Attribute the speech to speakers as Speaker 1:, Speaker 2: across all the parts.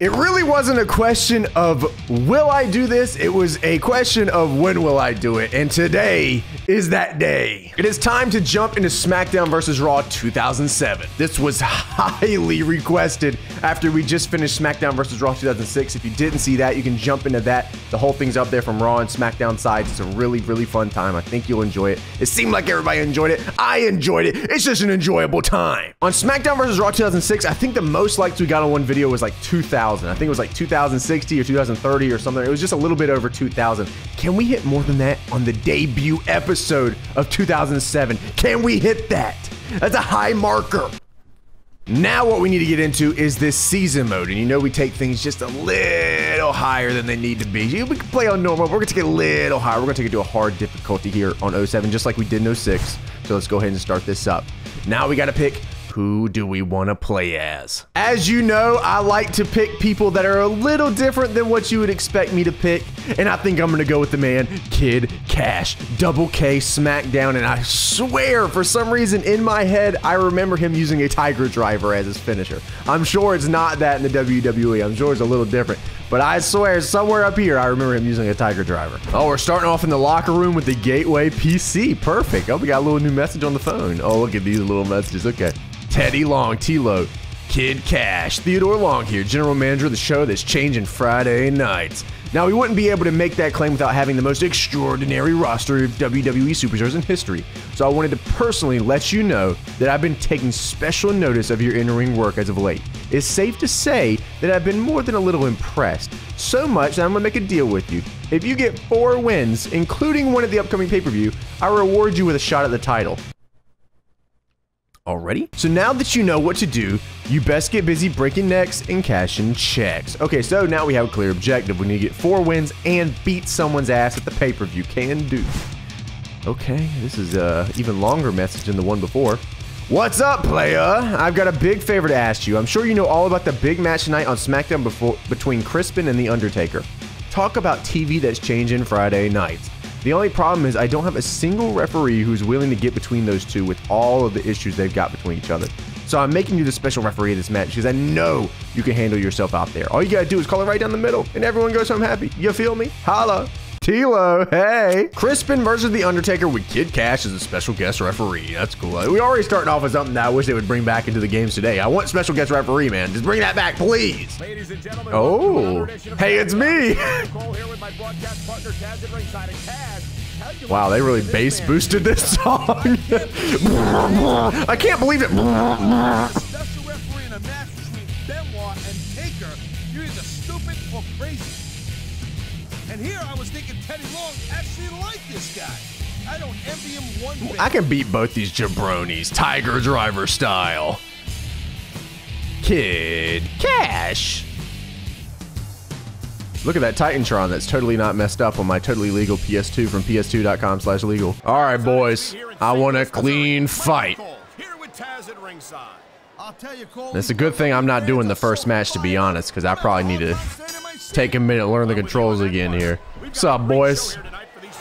Speaker 1: It really wasn't a question of will I do this? It was a question of when will I do it? And today is that day. It is time to jump into SmackDown vs. Raw 2007. This was highly requested after we just finished SmackDown vs. Raw 2006. If you didn't see that, you can jump into that. The whole thing's up there from Raw and SmackDown sides. It's a really, really fun time. I think you'll enjoy it. It seemed like everybody enjoyed it. I enjoyed it. It's just an enjoyable time. On SmackDown vs. Raw 2006, I think the most likes we got on one video was like 2,000. I think it was like 2060 or 2030 or something. It was just a little bit over 2,000. Can we hit more than that on the debut episode of 2007? Can we hit that? That's a high marker. Now what we need to get into is this season mode. And you know we take things just a little higher than they need to be. We can play on normal. We're going to take it a little higher. We're going to take it to a hard difficulty here on 07, just like we did in 06. So let's go ahead and start this up. Now we got to pick who do we want to play as? As you know, I like to pick people that are a little different than what you would expect me to pick, and I think I'm going to go with the man, Kid Kash. Double K SmackDown, and I swear, for some reason in my head, I remember him using a Tiger Driver as his finisher. I'm sure it's not that in the WWE. I'm sure it's a little different, but I swear, somewhere up here, I remember him using a Tiger Driver. Oh, we're starting off in the locker room with the Gateway PC. Perfect. Oh, we got a little new message on the phone. Oh, look at these little messages. Okay. Teddy Long, T-Lo, Kid Kash, Theodore Long here, general manager of the show that's changing Friday nights. Now, we wouldn't be able to make that claim without having the most extraordinary roster of WWE superstars in history. So I wanted to personally let you know that I've been taking special notice of your in-ring work as of late. It's safe to say that I've been more than a little impressed. So much that I'm gonna make a deal with you. If you get four wins, including one at the upcoming pay-per-view, I reward you with a shot at the title already. So now that you know what to do, you best get busy breaking necks and cashing checks. Okay, so now we have a clear objective. We need to get four wins and beat someone's ass at the pay-per-view. Can do. Okay, this is a even longer message than the one before. What's up, playa? I've got a big favor to ask you. I'm sure you know all about the big match tonight on SmackDown before, between Crispin and The Undertaker. Talk about TV that's changing Friday nights. The only problem is I don't have a single referee who's willing to get between those two with all of the issues they've got between each other. So I'm making you the special referee of this match because I know you can handle yourself out there. All you gotta do is call it right down the middle and everyone goes home happy. You feel me? Holla. T-Lo, hey. Crispin versus The Undertaker with Kid Kash as a special guest referee. That's cool. We already starting off with something that I wish they would bring back into the games today. I want special guest referee, man. Just bring that back, please. Ladies and gentlemen, oh, hey, it's me. Wow, they really bass boosted this song. I can't believe it. Special referee in a match between Benoit and Taker. You're either stupid or crazy. And here I was thinking Teddy Long actually liked this guy. I don't envy him one bit. I can beat both these jabronis, Tiger Driver style. Kid Kash. Look at that Titantron that's totally not messed up on my totally legal PS2 from ps2.com slash legal. All right, boys. I want a clean fight. It's a good thing I'm not doing the first match, to be honest, because I probably need to take a minute learn the controls again here. What's up, boys?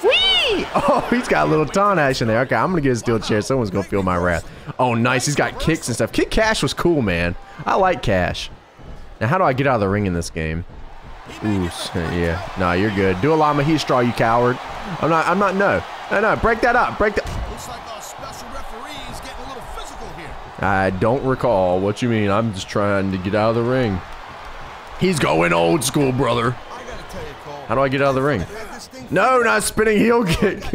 Speaker 1: Whee! Oh, he's got a little taunt action there. Okay, I'm going to get a steel chair. Someone's going to feel my wrath. Oh, nice. He's got kicks and stuff. Kick Cash was cool, man. I like Kash. Now, how do I get out of the ring in this game? Ooh, yeah. Nah, you're good. Do a llama heat straw, you coward. I'm not, I'm not, no. No, no, break that up. Break that. I don't recall. What you mean? I'm just trying to get out of the ring. He's going old school, brother. How do I get out of the ring? No, not spinning heel kick.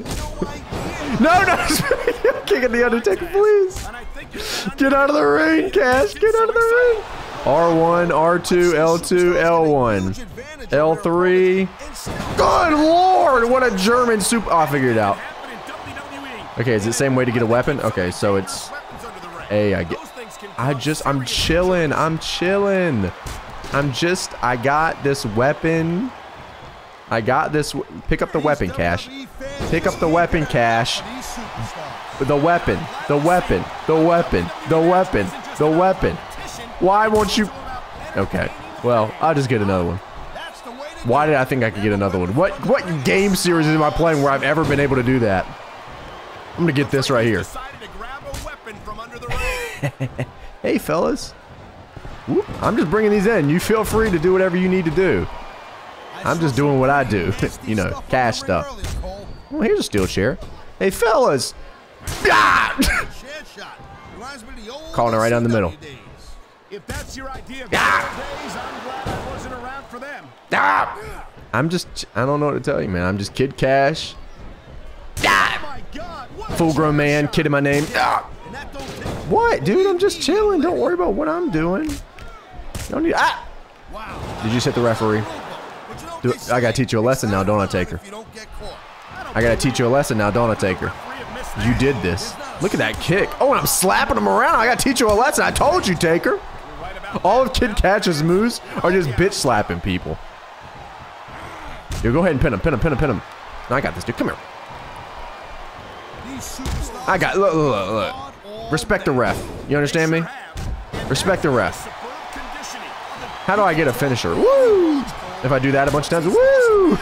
Speaker 1: no, not spinning heel kick at the Undertaker, please. Get out of the ring, Kash. Get out of the ring. R1, R2, L2, L1. L3. Good lord, what a German soup. Oh, I figured it out. Okay, is it the same way to get a weapon? Okay, so it's A, I get. I just, I'm chilling. I'm chilling. I'm just, I got this weapon. I got this. Pick up the weapon, Kash. Pick up the weapon, Kash. The weapon. The weapon. The weapon. The weapon. The weapon. Why won't you? Okay. Well, I'll just get another one. Why did I think I could get another one? What what game series am I playing where I've ever been able to do that? I'm gonna get this right here. hey, fellas. Whoop. I'm just bringing these in. You feel free to do whatever you need to do. I'm just doing what I do. you know, cash stuff. Well, here's a steel chair. Hey, fellas. Calling it right down the middle. If that's your idea of. Ah! I'm just, I don't know what to tell you, man. I'm just Kid Kash. Ah! Full grown man, kid in my name. Ah! What, dude? I'm just chilling. Don't worry about what I'm doing. Don't need, ah! Did you set the referee? Do, I gotta teach you a lesson now, don't I, Taker? I gotta teach you a lesson now, don't I, Taker? You did this. Look at that kick. Oh, and I'm slapping him around. I gotta teach you a lesson. I told you, Taker. All of Kid Kash's moves are just bitch slapping people. Yo, go ahead and pin him, pin him, pin him, pin him. No, I got this, dude. Come here. I got, look, look, look. Respect the ref. You understand me? Respect the ref. How do I get a finisher? Woo! If I do that a bunch of times, woo!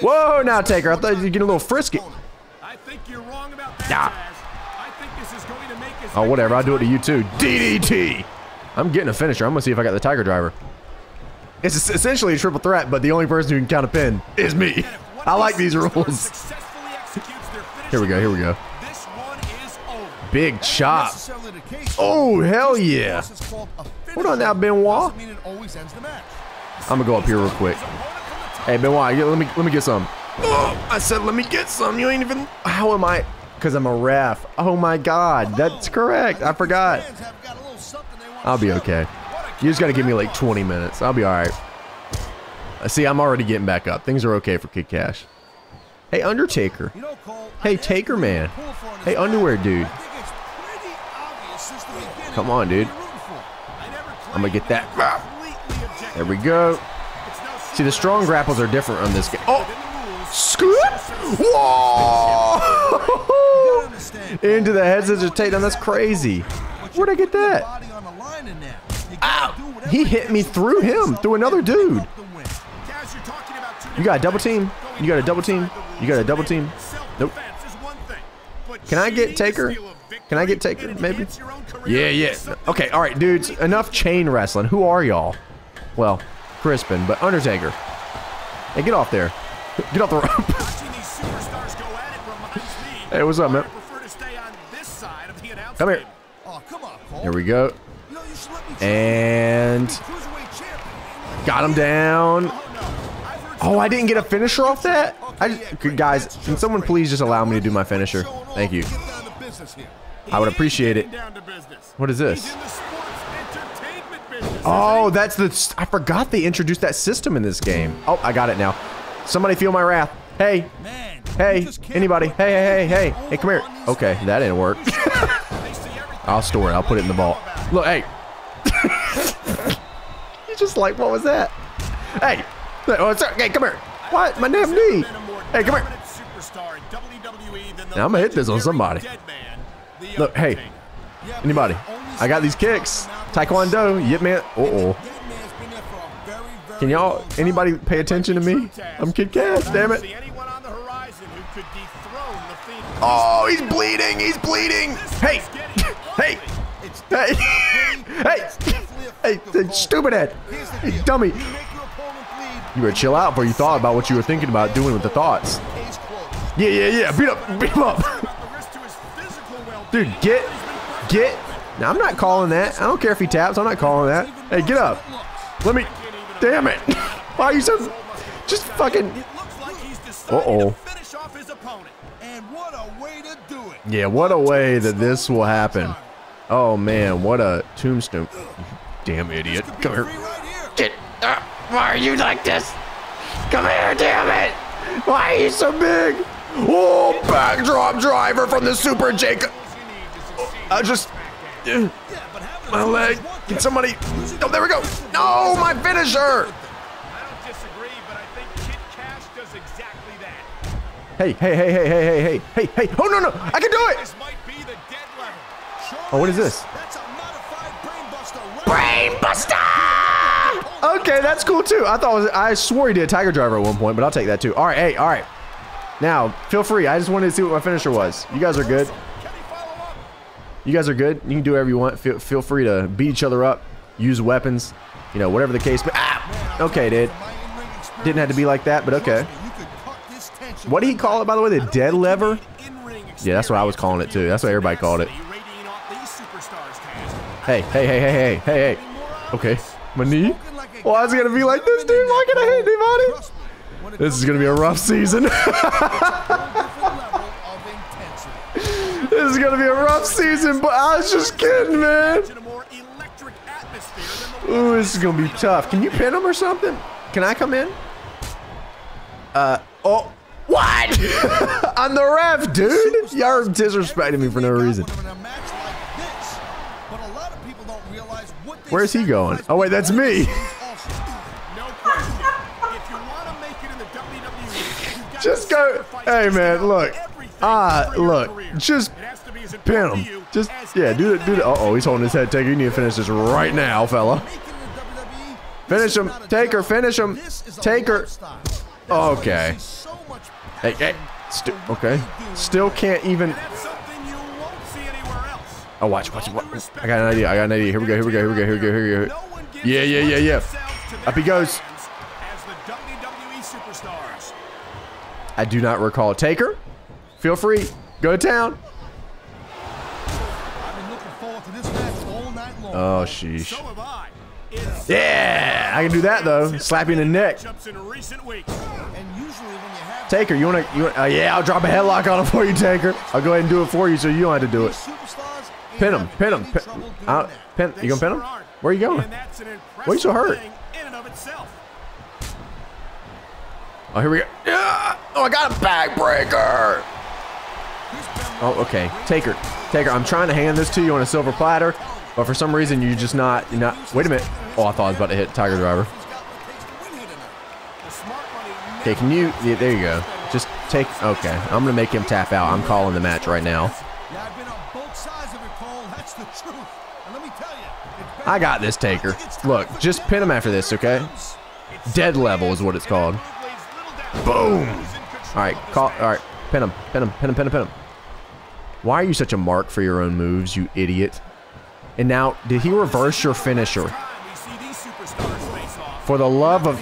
Speaker 1: Whoa, now Taker, I thought you'd get a little frisky. That, Oh, whatever, I'll do it to you too. DDT! I'm getting a finisher. I'm gonna see if I got the Tiger Driver. It's essentially a triple threat, but the only person who can count a pin is me. I like these rules. Here we go, here we go. Big chop. Oh, hell yeah. Hold on now, Benoit. I'm gonna go up here real quick. Hey, Benoit, let me let me get some. Oh, I said let me get some. You ain't even. How am I? Because I'm a ref. Oh my God, that's correct. I forgot. I'll be okay. You just got to give me like 20 minutes. I'll be all right. Uh, see, I'm already getting back up. Things are okay for Kid Kash. Hey, Undertaker. Hey, Taker Man. Hey, Underwear Dude. Come on, dude. I'm going to get that. There we go. See, the strong grapples are different on this game. Oh! Scoop! Whoa! Into the head scissors takedown. That's crazy. Where'd I get that? Ow! He hit me through him, through another dude. You got a double team? You got a double team? You got a double team? Nope. Can I get Taker? Can I get Taker, maybe? Yeah, yeah. Okay, all right, dudes. Enough chain wrestling. Who are y'all? Well, Crispin, but Undertaker. Hey, get off there. Get off the rope. hey, what's up, man? Come here. Here we go. And got him down. Oh, oh I didn't get a finisher off that? I just, guys, can someone please just allow me to do my finisher? Thank you. I would appreciate it. What is this? Oh, that's the... I forgot they introduced that system in this game. Oh, I got it now. Somebody feel my wrath. Hey. Hey. Anybody. Hey, hey, hey, hey. Hey, come here. Okay, that didn't work. I'll store it. I'll put it in the vault. Look, hey. you just like, what was that? Hey. Oh, sorry. Hey, come here. What? My damn knee. Hey, come here. Now I'm gonna hit this on somebody. Look, hey. Anybody? I got these kicks. Taekwondo. Yip man. Uh oh. Can y'all, anybody pay attention to me? I'm Kid Kash, damn it. Oh, he's bleeding. He's bleeding. Hey. Hey. Hey. hey. Hey, stupid head. Hey, dummy. You better chill out before you thought about what you were thinking about doing with the thoughts. Yeah, yeah, yeah. Beat up. Beat him up. Dude, get. Get. Now, I'm not calling that. I don't care if he taps. I'm not calling that. Hey, get up. Let me. Damn it. Why are you so. Just fucking. Uh oh. Yeah, what a way that this will happen. Oh man, what a tombstone. Damn idiot. Come here. Get up. Why are you like this? Come here, damn it. Why are you so big? Oh, backdrop driver from the Super Jacob. I just. Uh, my leg. Can somebody. Oh, there we go. No, my finisher. Hey, hey, hey, hey, hey, hey, hey, hey, hey. Oh, no, no. I can do it. Oh, what is this? Brainbuster! Okay, that's cool too. I thought was, I swore he did a Tiger Driver at one point, but I'll take that too. All right, hey, all right. Now, feel free. I just wanted to see what my finisher was. You guys are good. You guys are good. You can do whatever you want. Feel, feel free to beat each other up. use weapons, you know, whatever the case. But ah, okay, dude. Didn't have to be like that, but okay. What did he call it, by the way? The dead lever? Yeah, that's what I was calling it too. That's what everybody called it. Hey, hey, hey, hey, hey, hey, hey. Okay, my knee. Why is it gonna be like this, dude? Why can I hit anybody? This is gonna be a rough season. gonna be a rough season, but I was just kidding, man. Ooh, this is gonna be tough. Can you pin him or something? Can I come in? Uh, oh, what? I'm the ref, dude. Are disrespecting me for no reason. Where's he going? Oh, wait, that's me. Just go. Hey, man, look. Ah, look. Just pin him. Just, yeah, do it. Do it. Uh oh, he's holding his head. Taker, you need to finish this right now, fella. Finish him. Taker, finish him. Taker. Okay. Hey, hey. St okay. Still can't even. Oh, watch, watch, watch. I got an idea. I got an idea. Here we go. Here we go. Here we go. Here we go. Here we go. Yeah, yeah, yeah, yeah. Up he goes. I do not recall. Taker, feel free. Go to town. Oh, sheesh. Yeah, I can do that though. Slap you in the neck. Taker, you wanna? You, uh, yeah, I'll drop a headlock on him for you, Taker. I'll go ahead and do it for you, so you don't have to do it. Pin him, pin him. Pin, uh, pin. You gonna pin him? Where are you going? Why are you so hurt? Oh, here we go. Oh, I got a backbreaker. Oh, okay. Taker, Taker, I'm trying to hand this to you on a silver platter, but for some reason you're just not. You're not. Wait a minute. Oh, I thought I was about to hit Tiger Driver. Okay, can you? Yeah, there you go. Just take. Okay, I'm gonna make him tap out. I'm calling the match right now. I got this, Taker. Look, just pin him after this, okay? Dead level is what it's called. Boom. All right, call. All right, pin him, pin him, pin him, pin him, pin him. Why are you such a mark for your own moves, you idiot? And now, did he reverse your finisher? For the love of...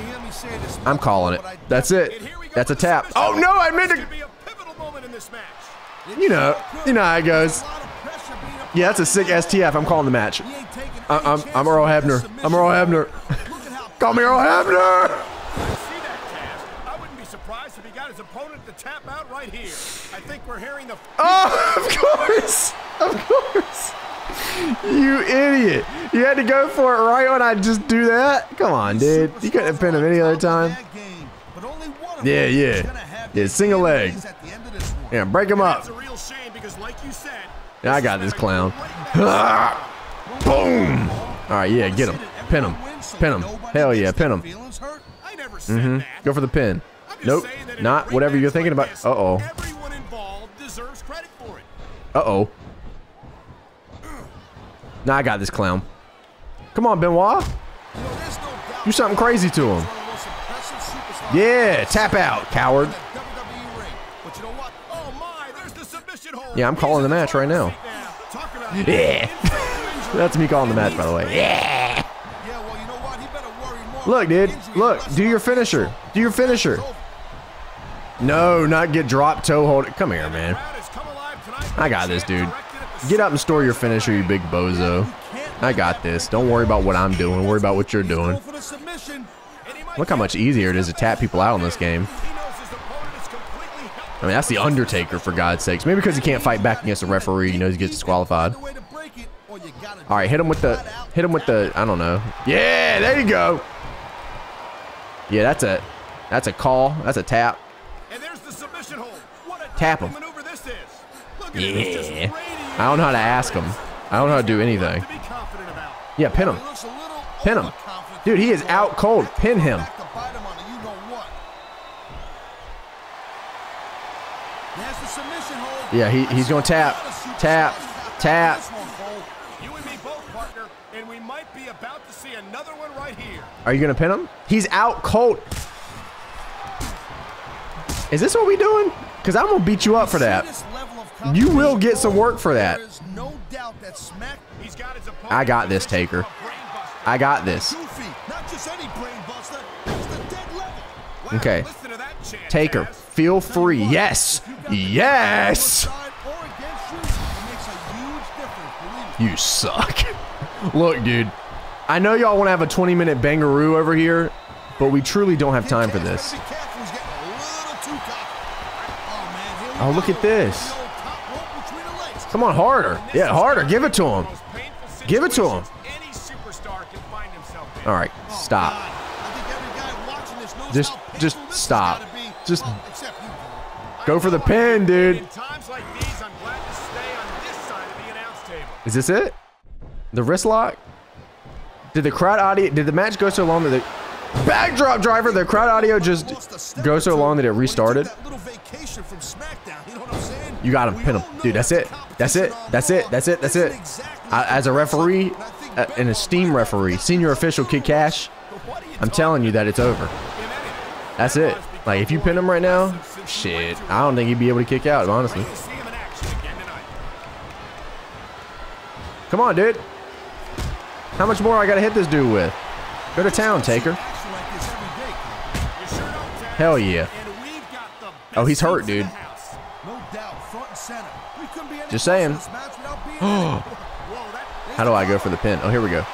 Speaker 1: I'm calling it. That's it. That's a tap. Oh, no, I meant to... You know, you know how it goes. Yeah, that's a sick STF. I'm calling the match. I, I'm, I'm Earl Hebner. I'm Earl Hebner. Call me Earl Hebner. right here. I think we're hearing the. Oh, of course, of course. You idiot! You had to go for it right when I just do that. Come on, dude. You couldn't have pinned him any other time. Yeah, yeah, yeah. Single leg. Yeah, break him up. Yeah, I got this clown. Boom! All right, yeah, get him. Pin him. Pin him. Hell yeah, pin him. Mm-hmm. Go for the pin. Nope, not whatever you're thinking about. Uh-oh. Uh-oh. Now I got this clown. Come on, Benoit. Do something crazy to him. Yeah, tap out, coward. Yeah, I'm calling the match right now. Yeah. That's me calling the match, by the way. Yeah. Look, dude. Look, do your finisher. Do your finisher. No, not get drop toe hold. Come here, man. I got this, dude. Get up and store your finisher, you big bozo. I got this. Don't worry about what I'm doing. Worry about what you're doing. Look how much easier it is to tap people out in this game. I mean, that's the Undertaker, for God's sakes. Maybe because he can't fight back against a referee, you know, he gets disqualified. All right, hit him with the, hit him with the, I don't know. Yeah, there you go. Yeah, that's a, that's a call. That's a tap. Tap him. Yeah. I don't know how to ask him. I don't know how to do anything. Yeah, pin him. Pin him. Dude, he is out cold. Pin him. Yeah, he, he's going to tap. Tap. Tap. Are you going to pin him? He's out cold. Is this what we doing? Because I'm going to beat you up for that. You will get some work for that. I got this, Taker. I got this.
Speaker 2: Goofy, not just any brain buster, the dead level.
Speaker 1: Okay.
Speaker 3: To that chant,
Speaker 1: Taker, feel free. Yes. Yes.
Speaker 2: Side or against you, it makes a huge difference, believe me.
Speaker 1: You suck. Look, dude. I know y'all want to have a 20 minute bangaroo over here, but we truly don't have time for this.
Speaker 2: better be careful, he's getting a little too cocky. Oh, man, here we
Speaker 1: Oh, look at this.
Speaker 2: The old top rope between the legs.
Speaker 1: Come on, harder. Yeah, harder. Give it to him. Give it to him. All right, stop. Just- just stop. Just-. Go for the pin, dude. Is this it? The wrist lock? Did the crowd audio, did the match go so long that the backdrop driver, the crowd audio just go so long that it restarted?
Speaker 2: That little vacation from SmackDown, you know what I'm saying?
Speaker 1: You got him, pin him. Dude, that's it. That's it. That's it. That's it. That's it.
Speaker 2: isn't exactly
Speaker 1: I, as a referee, uh, an esteemed referee, senior official Kid Kash,
Speaker 2: What are you
Speaker 1: I'm telling you that it's over. That's it. Like, if you pin him right now, shit, I don't think he'd be able to kick out, honestly.
Speaker 3: You'll see him in action again tonight.
Speaker 1: Come on, dude. How much more I gotta hit this dude with? Go to town, Taker.
Speaker 2: action like this every day, Cole?
Speaker 3: You sure don't, Taz.
Speaker 1: Hell yeah.
Speaker 3: And we've got the
Speaker 1: Oh, he's hurt, dude.
Speaker 3: Whoa, saying.
Speaker 1: How do I go for the pin? Oh, here we go.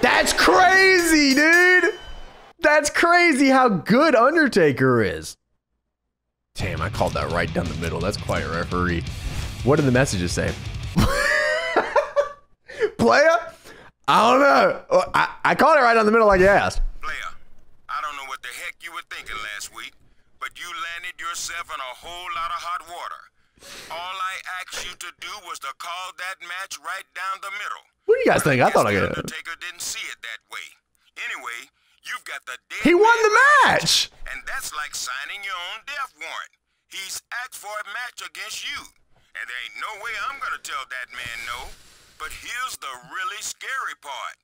Speaker 1: That's crazy, dude. That's crazy how good Undertaker is. Damn, I called that right down the middle. That's quite a referee. What did the messages say? Player? I don't know. I, I called it right down the middle like you asked.
Speaker 4: Player, I don't know what the heck you were thinking last week, but you landed yourself in a whole lot of hot water. All I asked you to do was to call that match right down the middle.
Speaker 1: What do you guys think? I thought I
Speaker 4: the. Undertaker didn't see it that way. Anyway, you've got the dead
Speaker 1: He won the match.
Speaker 4: And that's like signing your own death warrant. He's asked for a match against you. And there ain't no way I'm gonna tell that man no. But here's the really scary part.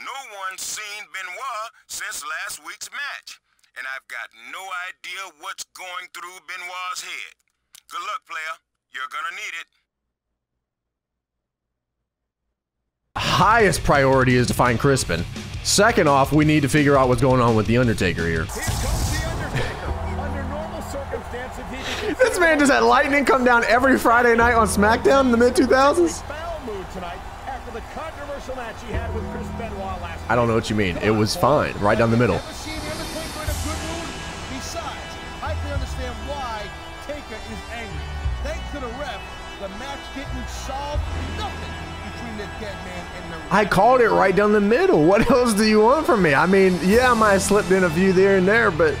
Speaker 4: No one's seen Benoit since last week's match. And I've got no idea what's going through Benoit's head. Good luck, player. You're gonna need it.
Speaker 1: Highest priority is to find Crispin. Second off, we need to figure out what's going on with The Undertaker here.
Speaker 3: Here comes the Undertaker. Under normal circumstances, he'd be
Speaker 1: This man just had lightning come down every Friday night on SmackDown in the mid 2000s.
Speaker 3: foul mood tonight after the controversial match he had with Chris Benoit last
Speaker 1: I don't know what you mean. It was fine, right down the middle.
Speaker 2: I
Speaker 1: called it right down the middle. What else do you want from me? I mean, yeah, I might have slipped in a few there and there, but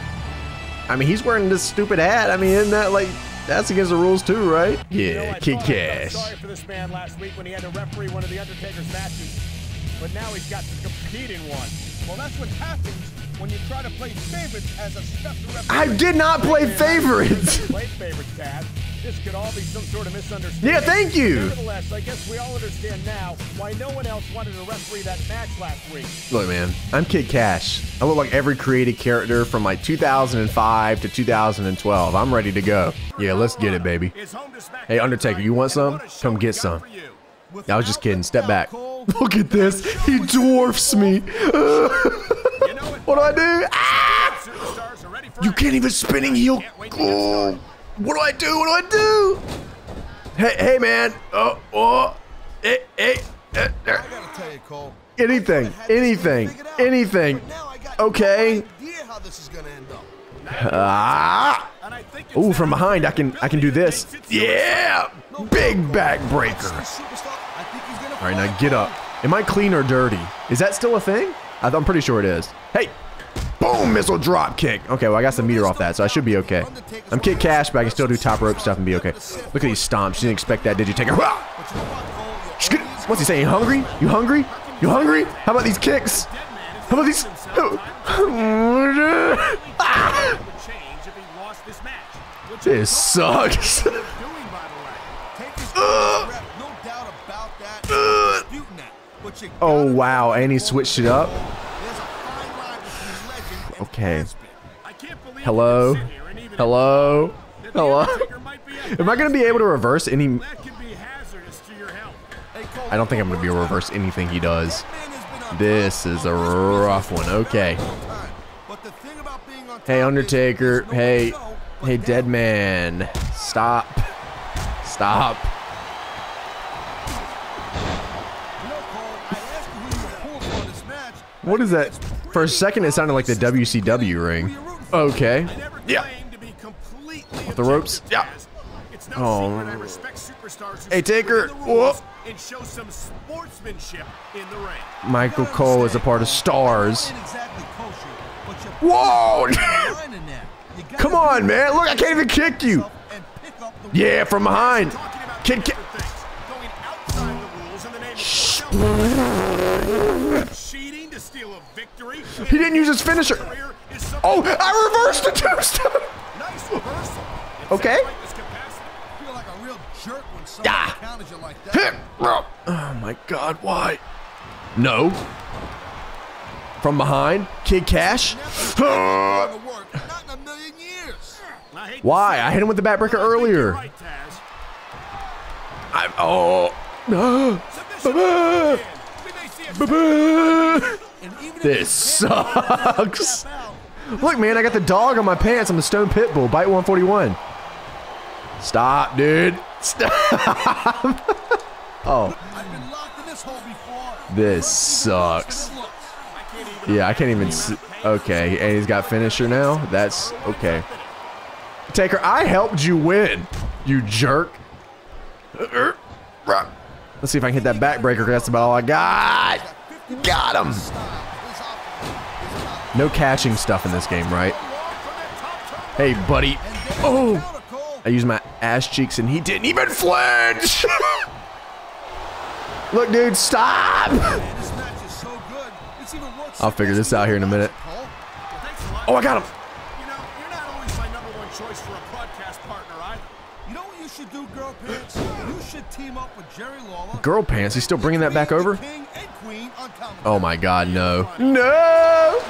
Speaker 1: I mean, he's wearing this stupid hat. I mean, isn't that like that's against the rules too, right?
Speaker 3: You know,
Speaker 1: Yeah,
Speaker 3: I
Speaker 1: Kid
Speaker 3: thought I felt
Speaker 1: Cash.
Speaker 3: Sorry for this man last week when he had to referee one of the Undertaker's matches, but now he's got to compete in one.
Speaker 2: Well, that's what happens when you try to play favorites as a special referee.
Speaker 1: I did not play favorites.
Speaker 3: Play favorites, Taz. This could all be some sort of misunderstanding.
Speaker 1: Yeah, thank you.
Speaker 3: Nevertheless, I guess we all understand now why no one else wanted to referee that match last week.
Speaker 1: Look, man, I'm Kid Kash. I look like every created character from like 2005 to 2012. I'm ready to go. Yeah, let's get it, baby.
Speaker 3: Is home to SmackDown
Speaker 1: Hey, Undertaker, you want some?
Speaker 3: and what a show
Speaker 1: Come get some. I was just kidding. Step back. Look at this. He dwarfs me.
Speaker 3: You know it.
Speaker 1: What do I do? Ah!
Speaker 3: Superstars are ready for
Speaker 1: You can't even spinning heel.
Speaker 3: Can't wait to get
Speaker 1: Oh. What do I do? What do I do? Hey, hey, man. Oh, oh. Hey, hey.
Speaker 2: I gotta tell you, Cole.
Speaker 1: Anything,
Speaker 2: I had this
Speaker 1: anything, anything.
Speaker 2: but now I got
Speaker 1: Okay.
Speaker 2: Idea how this is gonna end up.
Speaker 1: Ah.
Speaker 3: And I think it's
Speaker 1: Ooh, from behind, I can, I can do this.
Speaker 3: that makes it so
Speaker 1: Yeah. Big
Speaker 2: doubt, Cole.
Speaker 1: back breaker.
Speaker 2: superstar, I think he's gonna
Speaker 1: All right, now get up. Am I clean or dirty? Is that still a thing? I'm pretty sure it is. Hey, boom, missile drop kick. Okay, well, I got some meter off that, so I should be okay. I'm kick Cash, but I can still do top rope stuff and be okay. Look at these stomps. You didn't expect that, did you? Take a.
Speaker 2: But you know what, Cole? You're
Speaker 1: Skid-
Speaker 2: always
Speaker 1: What's he saying? Hungry? You hungry? You hungry? How about these kicks? How about these? Ah!
Speaker 3: this
Speaker 1: sucks. Oh wow, and he switched it up. Okay.
Speaker 2: has-been.
Speaker 3: I can't believe
Speaker 1: Hello?
Speaker 3: we can sit here and even
Speaker 1: Hello?
Speaker 3: admit that the
Speaker 1: Hello?
Speaker 3: Undertaker might be a
Speaker 1: Am I gonna be able to reverse any?
Speaker 3: That could be hazardous to your health.
Speaker 2: Hey, Cole,
Speaker 1: I don't think I'm gonna be able to reverse anything he does.
Speaker 2: that man has been
Speaker 1: This is a rough one. Okay. Hey, Undertaker. Hey, hey, Dead Man. Stop. Stop. What is that? For a second, it sounded like the WCW ring. Okay. Yeah. Off the ropes. Yeah. Oh. Hey, Taker. Whoop.
Speaker 3: And show some sportsmanship in the ring.
Speaker 1: Michael Cole is a part of Stars. Whoa! Come on, man. Look, I can't even kick you. Yeah, from behind. Kick, kick.
Speaker 3: victory.
Speaker 1: He didn't use his finisher. Oh, I reversed the tombstone.
Speaker 3: Nice reversal.
Speaker 1: Okay.
Speaker 2: feel like a real jerk when someone
Speaker 1: Yeah.
Speaker 2: like that.
Speaker 1: Hit. Oh my God, why? No. From behind, Kid Kash.
Speaker 2: Never work, not in a million years.
Speaker 1: Why? I hit him with the backbreaker earlier.
Speaker 3: Right, Taz.
Speaker 1: I, oh. No.
Speaker 3: Submission. We may see a
Speaker 1: Ba-ba.
Speaker 2: And even if
Speaker 1: This sucks. Look, man, I got the dog on my pants. I'm the Stone Pitbull. Bite 141. Stop, dude. Stop. oh,
Speaker 2: I've been locked in this hole before.
Speaker 1: this sucks. Yeah, I can't even see. Okay, and he's got finisher now? That's okay. Taker, I helped you win, you jerk. Let's see if I can hit that backbreaker, that's about all I got. Got him. No catching stuff in this game, right? Hey, buddy. Oh, I used my ass cheeks and he didn't even flinch. Look, dude, stop.
Speaker 2: This match is so good. It's even worth
Speaker 1: I'll figure this out here in a minute.
Speaker 2: Cole.
Speaker 3: Thanks a lot.
Speaker 1: Oh, I got him.
Speaker 3: You know, you're not always my number one choice for a podcast partner either.
Speaker 2: You know what you should do, girl pants? You should team up with Jerry Lawler.
Speaker 1: Girl pants, he's still bringing that back over? Oh my god, no. No!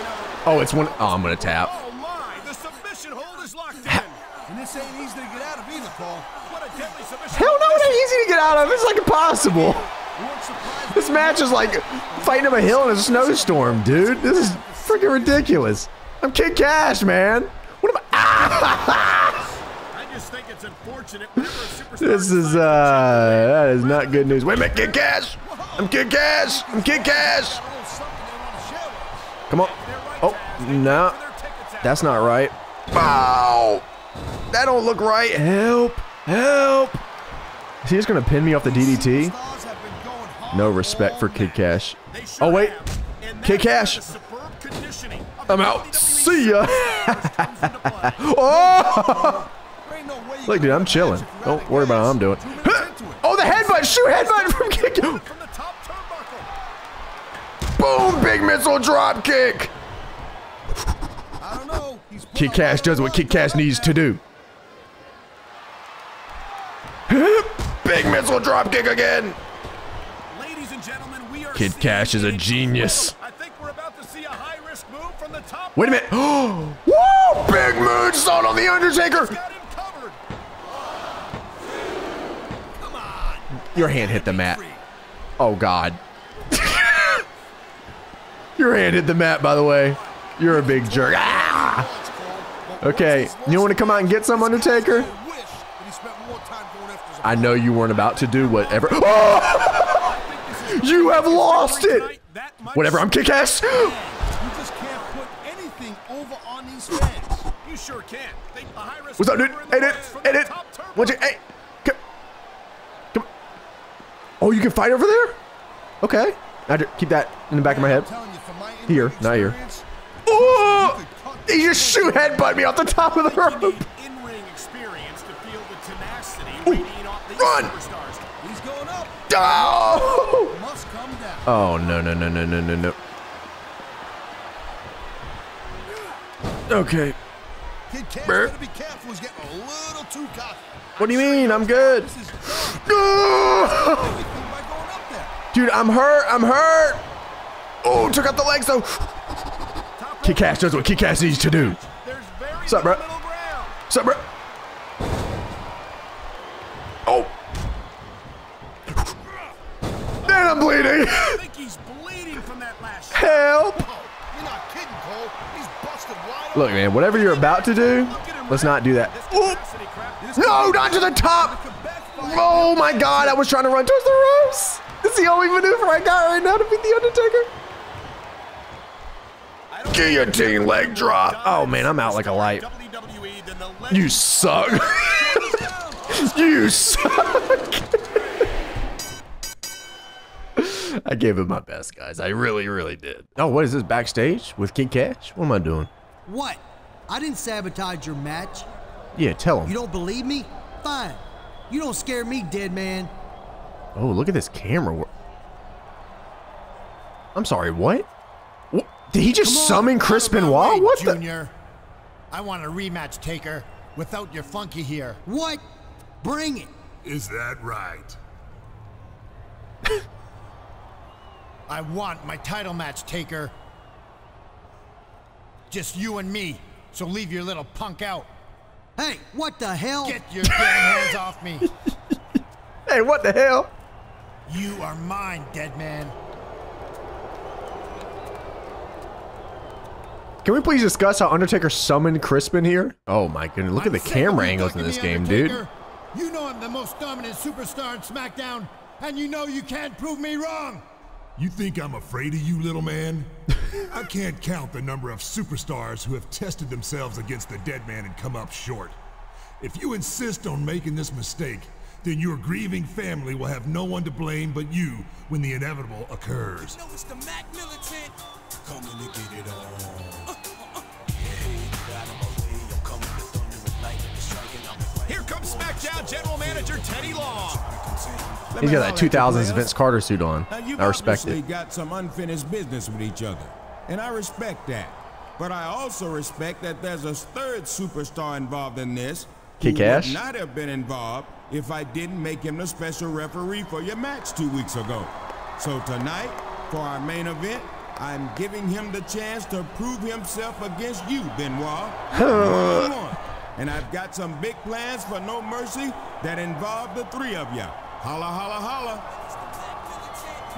Speaker 1: Oh, it's one. Oh, I'm gonna tap.
Speaker 3: Oh my, the submission hold is locked in.
Speaker 2: And this ain't easy to get out of either, Cole.
Speaker 3: What a deadly submission.
Speaker 1: Hell no, it ain't easy to get out of. It's like impossible.
Speaker 2: You weren't surprised
Speaker 1: This match is like fighting up a hill in a snowstorm, dude. This is freaking ridiculous. I'm Kid Kash, man. What am I? Ah!
Speaker 3: I just think it's unfortunate whenever a superstar
Speaker 1: This is, uh, that is not good news. Wait a minute, Kid Kash. I'm Kid Kash. I'm Kid
Speaker 2: Kash.
Speaker 1: Come on. Oh, no. That's not right. Wow. That don't look right. Help. Help. Is he just going to pin me off the DDT? No respect for Kid.
Speaker 3: Kash.
Speaker 1: Oh, wait. Kid
Speaker 3: Kash.
Speaker 1: I'm out. See ya. Oh! Look, dude, I'm chilling. Don't worry about what I'm doing. Oh, the headbutt. Shoot headbutt from Kid.
Speaker 3: From the top turnbuckle.
Speaker 1: Boom. Big missile drop kick.
Speaker 2: I don't know. He's put
Speaker 1: Kid
Speaker 2: Kash
Speaker 1: does what Kid
Speaker 2: Kash
Speaker 1: needs to do. Big missile drop kick again.
Speaker 3: Ladies and gentlemen, we are
Speaker 1: Kid Kash is a genius.
Speaker 3: I think we're about to see a high-risk move from the top.
Speaker 1: Wait a minute. Woo! Big moonsault on the Undertaker.
Speaker 3: Got.
Speaker 1: Your hand hit the mat. Oh God. Your hand hit the mat, by the way. You're a big jerk. Ah! Okay, you want to come out and get some, Undertaker?
Speaker 2: Wish that he spent more time going after his
Speaker 1: I know you weren't about to do whatever. Oh! You have lost it. Whatever, I'm kick ass.
Speaker 2: You just can't put anything over on these fans.
Speaker 3: You sure can. They,
Speaker 1: What's up, dude? Hey, dude. Hey, dude. What's your, hey, come, come. Oh, you can fight over there? Okay. I keep that in the back of my head. Here, not here. Oh! He just shoot headbutt me off the top of the rope.
Speaker 3: need in-ring experience to feel the tenacity
Speaker 1: Ooh,
Speaker 3: radiating off these
Speaker 1: run.
Speaker 2: He's going up.
Speaker 1: Oh!
Speaker 2: Down.
Speaker 1: Oh no no no no no no no. Okay.
Speaker 2: Kid Kash
Speaker 1: Brr.
Speaker 2: better be careful. He's getting a little too cocky.
Speaker 1: What do you mean? I'm good.
Speaker 2: This is done.
Speaker 1: No!
Speaker 2: Everything by going up there.
Speaker 1: Dude, I'm hurt. I'm hurt. Oh, took out the legs though. Kid Kash does what Kid Kash needs to do. What's up, bro? What's up, bro? Oh. And I'm bleeding.
Speaker 3: I think he's bleeding from that last
Speaker 1: Help!
Speaker 2: Oh, you're not kidding, Cole. He's busted wide
Speaker 1: Look, man, whatever you're about to do, let's not do that. Oop. No, not to the top! Oh my god, I was trying to run towards the ropes! It's the only maneuver I got right now to beat The Undertaker. Guillotine leg drop. Oh man, I'm out like a light.
Speaker 3: WWE, then the legend
Speaker 1: You suck. you suck. I gave it my best, guys. I really, really did. Oh, what is this backstage with King Cash? What am I doing?
Speaker 5: What? I didn't sabotage your match.
Speaker 1: Yeah, tell him.
Speaker 5: You don't believe me? Fine. You don't scare me, dead man.
Speaker 1: Oh, look at this camera work. I'm sorry, what? Wha- Did he just
Speaker 5: on,
Speaker 1: summon Chris
Speaker 6: Out
Speaker 1: Benoit?
Speaker 6: way,
Speaker 1: What the?
Speaker 6: Junior. I want a rematch, Taker, without your funky here.
Speaker 5: What? Bring it.
Speaker 7: Is that right?
Speaker 6: I want my title match, Taker. Just you and me. So leave your little punk out.
Speaker 5: Hey, what the hell?
Speaker 6: Get your damn hands off me.
Speaker 1: Hey, what the hell?
Speaker 6: You are mine, dead man.
Speaker 1: Can we please discuss how Undertaker summoned Crispin here? Oh my goodness, look at
Speaker 6: I'm
Speaker 1: the camera
Speaker 6: you
Speaker 1: angles in this game, dude.
Speaker 6: You know I'm the most dominant superstar in SmackDown, and you know you can't prove me wrong.
Speaker 7: You think I'm afraid of you, little man? I can't count the number of superstars who have tested themselves against the dead man and come up short. If you insist on making this mistake, then your grieving family will have no one to blame but you when the inevitable occurs.
Speaker 8: know it's the Mac militant. Coming to get it on.
Speaker 3: Here comes SmackDown General Manager Teddy Long.
Speaker 1: He's got that 2000s Vince Carter suit on. I respect it.
Speaker 9: got some unfinished business with each other, and I respect that. But I also respect that there's a third superstar involved in this
Speaker 1: Kid Kash?
Speaker 9: would not have been involved if I didn't make him the special referee for your match two weeks ago. So tonight, for our main event, I'm giving him the chance to prove himself against you, Benoit. One-on-one. and I've got some big plans for No Mercy that involve the three of you. Holla, holla, holla.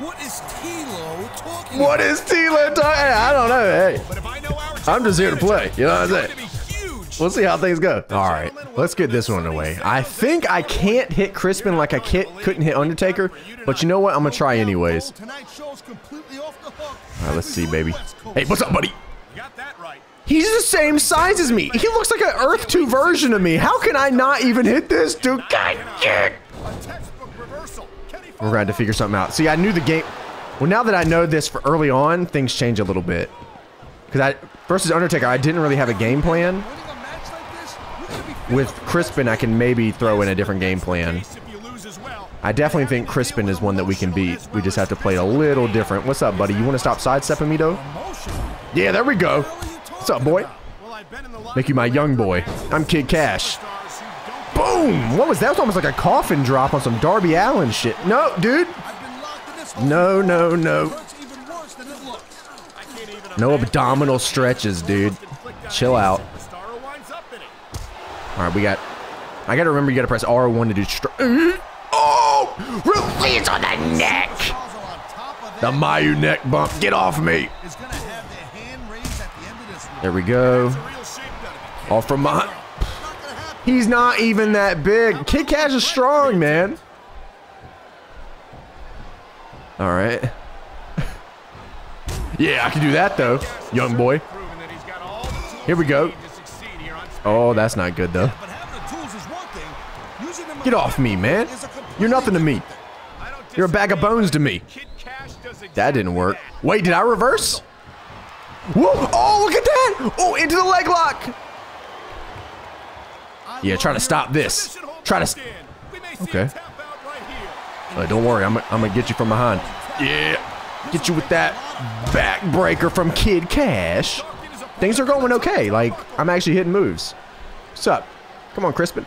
Speaker 2: What is T-Lo talking
Speaker 1: What is Tila talking? I don't know. Hey,
Speaker 3: I know our
Speaker 1: I'm just here to play. You know what I'm saying?
Speaker 3: to be huge.
Speaker 1: We'll see how things go. All right, let's get this one away. I think I can't hit Crispin like I can't, couldn't hit Undertaker, but you know what? I'm gonna try anyways.
Speaker 2: Tonight's show's completely off the hook.
Speaker 1: All right, let's see, baby. Hey, what's up, buddy?
Speaker 3: You got that right.
Speaker 1: He's the same size as me. He looks like an Earth 2 version of me. How can I not even hit this dude? God, damn.
Speaker 3: A textbook reversal. Kenny
Speaker 1: We're gonna have to figure something out. See, I knew the game. Well, now that I know this for early on, things change a little bit. Because I versus Undertaker, I didn't really have a game plan.
Speaker 2: Winning a match like this, you gotta be
Speaker 1: With Crispin, I can maybe throw in a different game plan. I definitely think Crispin is one that we can beat. We just have to play a little different. What's up, buddy? You want to stop sidestepping me, though? Yeah, there we go. What's up, boy? Make you my young boy. I'm Kid
Speaker 3: Kash.
Speaker 1: Boom! What was that? Was almost like a coffin drop on some Darby Allin shit. No, dude. No, no, no. No abdominal stretches, dude. Chill out. All right, we got. I gotta remember you gotta press R1 to do. Oh! Release on the neck. The Mayu neck bump. Get off me. There we go. Off from
Speaker 2: happen.
Speaker 1: He's not even that big. Kid Kash is strong, man. All right. yeah, I can do that though, young boy. Here we go. Oh, that's not good though. Get off me, man. You're nothing to me. You're a bag of bones to me. That didn't work. Wait, did I reverse? Whoa! Oh, look at that! Oh, into the leg lock. Yeah, trying to stop this. Try to. Okay. Uh, don't worry, I'm, I'm gonna get you from behind. Yeah, get you with that backbreaker from Kid Kash. Things are going okay. Like I'm actually hitting moves. What's up? Come on, Crispin.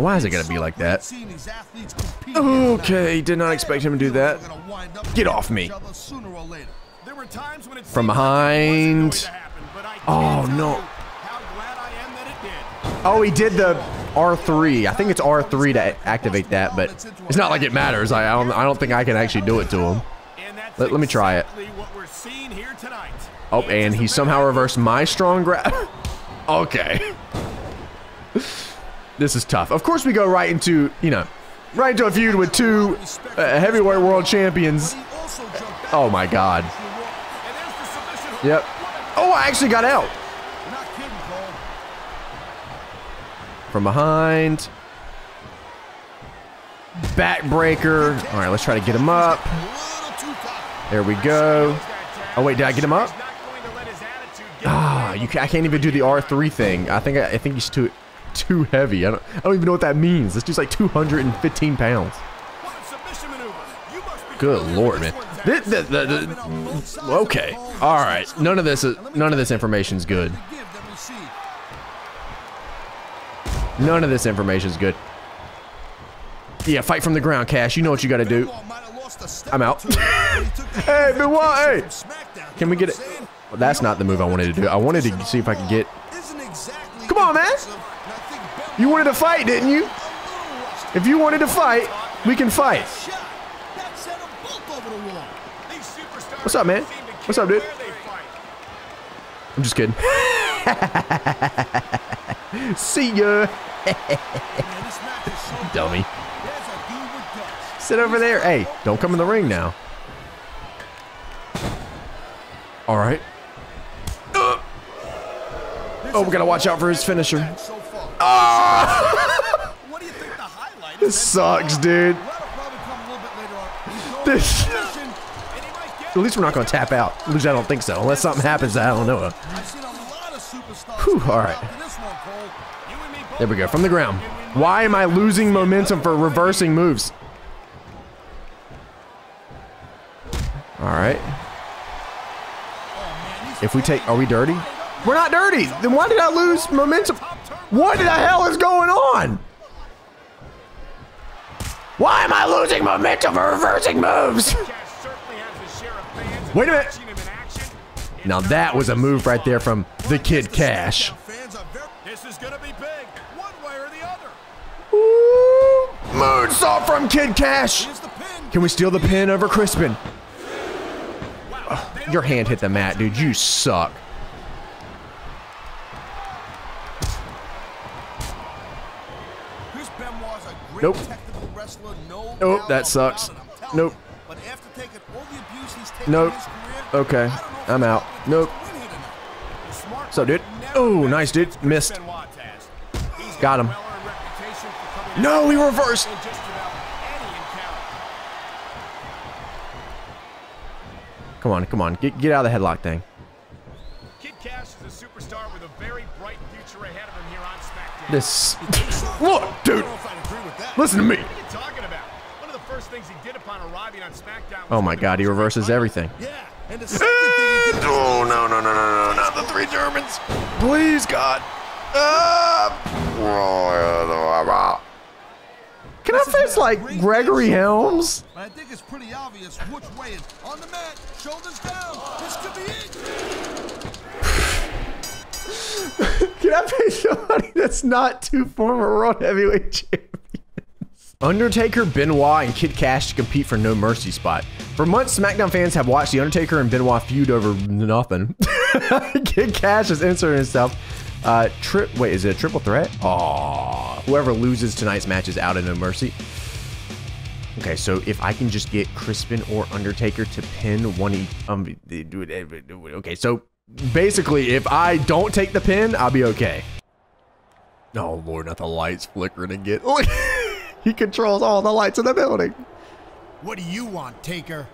Speaker 1: Why is it gonna be like that?
Speaker 2: Seeing these athletes compete
Speaker 1: Okay, did not expect him to do that.
Speaker 2: They're gonna wind up
Speaker 1: Get off me.
Speaker 2: each other Sooner or later.
Speaker 3: There were times when it
Speaker 1: From
Speaker 3: seemed like it wasn't
Speaker 1: behind.
Speaker 3: going to happen, but I
Speaker 1: Oh, no.
Speaker 3: you How glad I am that it did.
Speaker 1: Oh, he did the R3. I think it's R3 to activate that, but it's not like it matters. I, I, don't, I don't think I can actually do it to him. Let, let me try it. Oh, and he somehow reversed my strong grab. okay. This is tough. Of course, we go right into, you know, right into a feud with two uh, heavyweight world champions. Oh, my God. Yep. Oh, I actually got out. From behind. Backbreaker. All right, let's try to get him up. There we go. Oh, wait, did I get him up? Ah, you can, I can't even do the R3 thing. I think I, I think he's too too heavy. I don't, I don't even know what that means. This dude's like 215 pounds. Good lord, man. This, the, the, the, okay. All right. None of this is, none of this information is good. None of this information is good. Yeah, fight from the ground, Kash. You know what you got to do. I'm out. hey, Benoit, hey. Can we get it? Well, that's not the move I wanted to do. I wanted to see if I could get... Come on, man. You wanted to fight, didn't you? If you wanted to fight, we can fight. What's up, man? What's up, dude? I'm just kidding. See ya. Dummy. Sit over there. Hey, don't come in the ring now. All right. Uh. Oh, we gotta watch out for his finisher. Ah! this sucks, dude. This. At least we're not gonna tap out. At least I don't think so. Unless something happens that I don't know of. Whew, all right. There we go. From the ground. Why am I losing momentum for reversing moves? All right. If we take, are we dirty? We're not dirty. Then why did I lose momentum? What the hell is going on? Why am I losing momentum for reversing moves? Wait a minute. Now that was a move right there from the Kid Kash.
Speaker 2: This is gonna be big, one way or the other.
Speaker 1: Ooh, moonsault from Kid Kash. Can we steal the pin over Crispin? Ugh, your hand hit the mat, dude. You suck. Nope. Nope, that sucks. Nope. Nope. Okay, I'm out. Nope. So, dude. Oh, nice, dude. Missed. Got him. No, he reversed. Come on, come on. Get, get out of the headlock thing.
Speaker 3: Kid Kash is a superstar with a very bright future ahead of him here on SmackDown.
Speaker 1: This. Look, dude. Listen to me.
Speaker 3: What are you talking about? One of the first things he did upon arriving on SmackDown
Speaker 1: Oh my god, he reverses everything.
Speaker 6: Yeah, And the second thing he did
Speaker 1: Oh, no, no, no, no, no, not the three Germans. Please, God. Ah. Can I face like Gregory Helms?
Speaker 2: I think it's pretty obvious which way is on the mat, shoulders down. This could be it.
Speaker 1: Can I face somebody that's not two former World Heavyweight Champions? Undertaker, Benoit, and Kid Kash to compete for No Mercy spot. For months, SmackDown fans have watched The Undertaker and Benoit feud over nothing. Kid Kash has inserted himself. Uh, trip. Wait, is it a triple threat? Oh, whoever loses tonight's match is out of No Mercy. Okay, so if I can just get Crispin or Undertaker to pin one, e um, okay, so basically, if I don't take the pin, I'll be okay. Oh lord, not the lights flickering again. Look, he controls all the lights in the building.
Speaker 6: What do you want, Taker?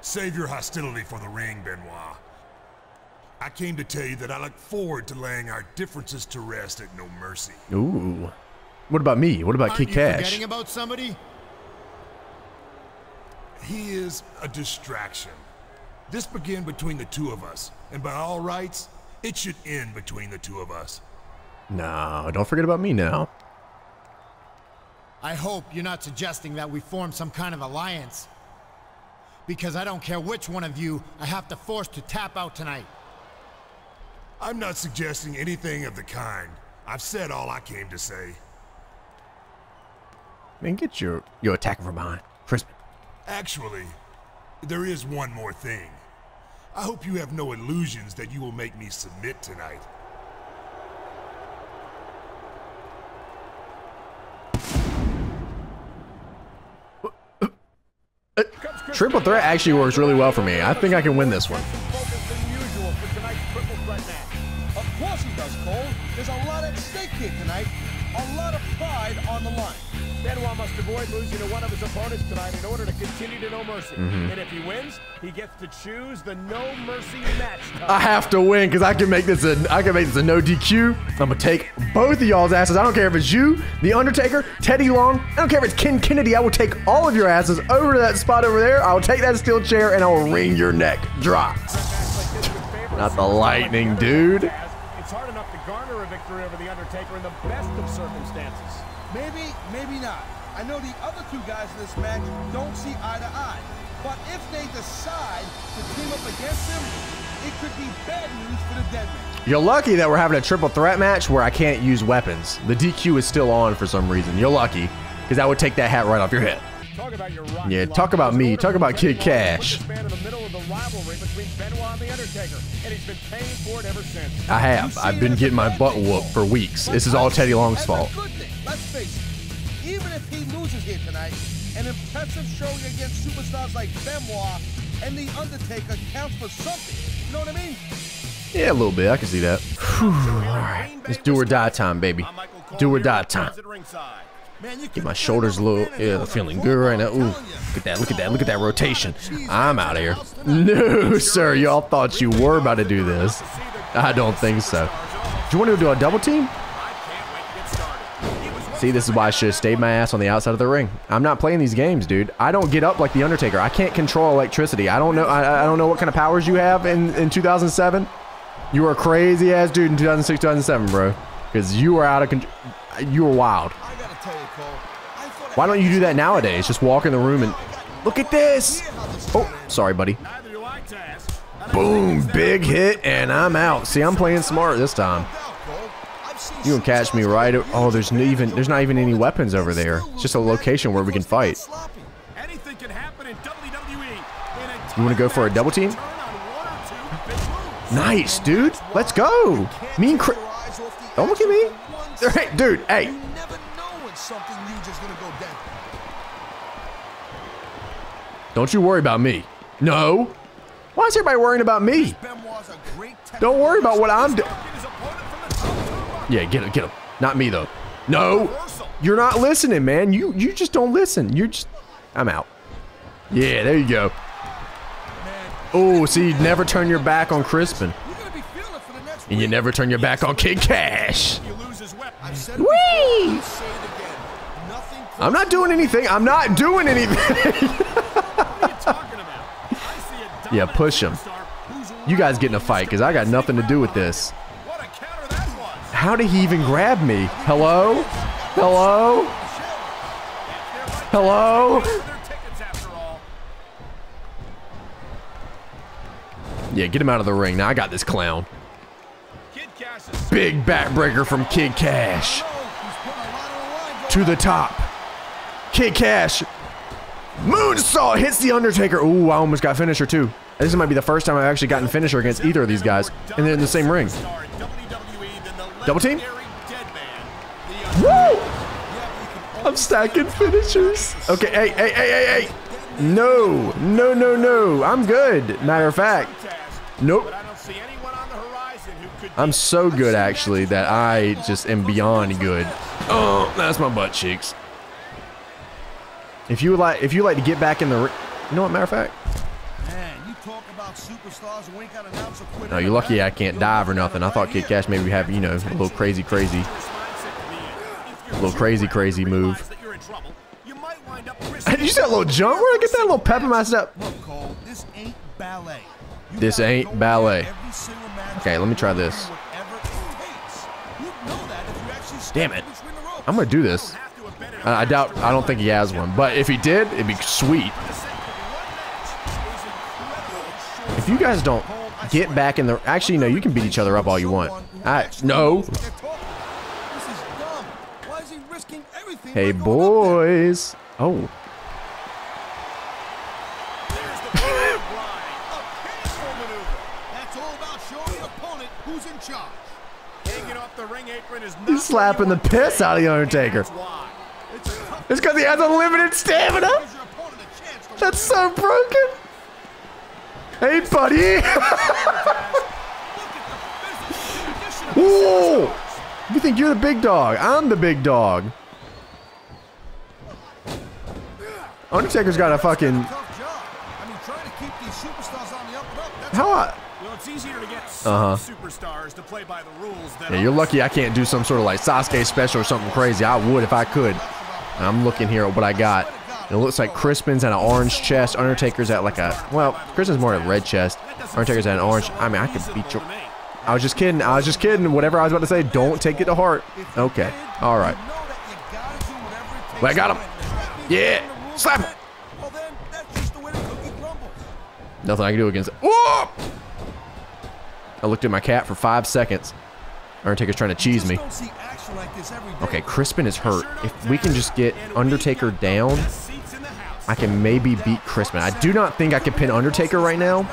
Speaker 7: Save your hostility for the ring, Benoit. I came to tell you that I look forward to laying our differences to rest at No Mercy.
Speaker 1: Ooh, what about me? What about
Speaker 6: Aren't
Speaker 1: Kid
Speaker 6: you
Speaker 1: Kash?
Speaker 6: forgetting about somebody?
Speaker 7: He is a distraction. This began between the two of us, and by all rights, it should end between the two of us.
Speaker 1: No, don't forget about me now.
Speaker 6: I hope you're not suggesting that we form some kind of alliance. Because I don't care which one of you I have to force to tap out tonight.
Speaker 7: I'm not suggesting anything of the kind. I've said all I came to say.
Speaker 1: Man, get your your attacking from behind. Crispin.
Speaker 7: Actually, there is one more thing. I hope you have no illusions that you will make me submit tonight.
Speaker 1: Uh, triple threat actually works really well for me. I think I can win this one.
Speaker 2: Of course he does, Cole. There's a lot at stake here tonight. A lot of pride on the line.
Speaker 3: Benoit must avoid losing to one of his opponents tonight in order to continue to no mercy.
Speaker 1: Mm-hmm.
Speaker 3: And if he wins, he gets to choose the no mercy match.
Speaker 1: I have to win because I can make this a I can make this a no DQ. I'm gonna take both of y'all's asses. I don't care if it's you, The Undertaker, Teddy Long. I don't care if it's Ken Kennedy. I will take all of your asses over to that spot over there. I will take that steel chair and I will wring your neck dry. Not the lightning, dude.
Speaker 3: It's hard enough to garner a victory over The Undertaker in the best
Speaker 2: this match don't see eye to eye. But if they decide to team up against him, it could be bad news for the dead man.
Speaker 1: You're lucky that we're having a triple threat match where I can't use weapons. The DQ is still on for some reason. You're lucky because I would take that hat right off your head.
Speaker 3: Talk about your
Speaker 1: Yeah, talk about me. Talk about Kid Kash.
Speaker 3: this man in the middle of the rivalry between Benoit and The Undertaker, and he's been paying for it ever since.
Speaker 1: I have. I've been getting my butt whooped for weeks. This is all Teddy Long's fault.
Speaker 2: a good thing. Let's face it. Even if he loses here tonight, an impressive showing against superstars like Benoit and The Undertaker counts for something. You know what I mean?
Speaker 1: Yeah, a little bit. I can see that. Whew, all right. It's do or die time, baby. Do or die time. Get my shoulders a little, yeah, feeling good right now. Ooh, look at that, look at that, look at that oh, rotation. I'm out of here. No, sir, y'all thought you were about to do this. I don't think so. Do you want to do a double team? See, this is why I should have stayed my ass on the outside of the ring. I'm not playing these games, dude. I don't get up like the Undertaker. I can't control electricity. I don't know. I, I don't know what kind of powers you have in in 2007. You were a crazy ass dude in 2006, 2007, bro. Because you were out of control. You were wild.
Speaker 2: I gotta tell you, Cole. I thought
Speaker 1: Why don't you do that nowadays? Just walk in the room and look at this. Oh, sorry, buddy.
Speaker 3: Neither do I, Taz.
Speaker 1: Boom, big hit, and I'm out. See, I'm playing smart this time. You can catch me right. Oh, there's no even there's not even any weapons over there. It's just a location where we can fight.
Speaker 3: Anything can happen in WWE.
Speaker 1: You want to go for a double team? Nice, dude. Let's go. Me and Chris. Don't look at me. Hey, dude. Hey.
Speaker 2: You never know when something new just gonna go down.
Speaker 1: Don't you worry about me. No. Why is everybody worrying about me?
Speaker 2: Benoit's a great
Speaker 1: Don't worry about what I'm doing. Yeah, get him, get him. Not me though. No, you're not listening, man. You you just don't listen. You're just. I'm out. Yeah, there you go. Oh, see, you never turn your back on Crispin, and you never turn your back on Kid Kash.
Speaker 3: You
Speaker 1: Whee! I'm not doing anything. I'm not doing anything. yeah, push him. You guys get in a fight, cause I got nothing to do with this.
Speaker 3: What a counter that was.
Speaker 1: How did he even grab me? Hello? Hello? Hello? Yeah, get him out of the ring. Now I got this clown. Big backbreaker from Kid Kash. To the top. Kid Kash. Moonsault hits the Undertaker. Ooh, I almost got finisher too. This might be the first time I've actually gotten finisher against either of these guys. And they're in the same ring. Double team?
Speaker 3: legendary Dead Man. The
Speaker 1: Woo! I'm stacking finishers. Okay, hey, hey, hey, hey, hey. No, no, no, no. I'm good. Matter of fact, nope.
Speaker 3: i don't see anyone on the horizon
Speaker 1: i'm so good actually that I just am beyond good. Oh, that's my butt cheeks. If you would like, if you like to get back in the, you know what? Matter of fact,
Speaker 2: in
Speaker 1: you're lucky? I can't dive or nothing. I thought Kid. Kash maybe have you know a little crazy, crazy, a little crazy, crazy move.
Speaker 3: that you're in might wind up
Speaker 1: you see that little jump? Where did I get that little pep in my step?
Speaker 2: This ain't ballet.
Speaker 1: This ain't ballet.
Speaker 2: there every single match
Speaker 1: Okay, let me try this.
Speaker 2: whatever it takes. You know that if you actually step
Speaker 1: Damn it.
Speaker 2: in between the ropes.
Speaker 1: I'm gonna do this. I doubt. I don't think he has one. But if he did, it'd be sweet. If you guys don't get back in the, actually, no, you can beat each other up all you want. I no. Hey, boys. Oh, he's slapping the piss out of the Undertaker.
Speaker 2: It's
Speaker 1: because he has unlimited stamina. That's so broken. Hey, buddy.
Speaker 2: look at the physical condition of
Speaker 1: Whoa. You think you're the big dog? I'm the big dog. Undertaker's got a fucking.
Speaker 2: tough job. I mean, trying to keep these superstars on the up and up. That's
Speaker 1: How I.
Speaker 3: It's easier to get
Speaker 1: Uh-huh.
Speaker 3: superstars to play by the rules
Speaker 1: Yeah, you're lucky I can't do some sort of like Sasuke special or something crazy. I would if I could. I'm looking here at what I got. And it looks like Crispin's at an orange chest. Undertaker's at like a well, Crispin's more a red chest. Undertaker's at an orange. I mean, I could beat you. I was just kidding. I was just kidding. Whatever I was about to say, don't take it to heart. Okay. All right. Well, I got him. Yeah. Slap him. Nothing I can do against it. I looked at my cat for five seconds. Undertaker's trying to cheese me. Okay, Crispin is hurt. If we can just get Undertaker down, I can maybe beat Chrisman. I do not think I can pin Undertaker right now.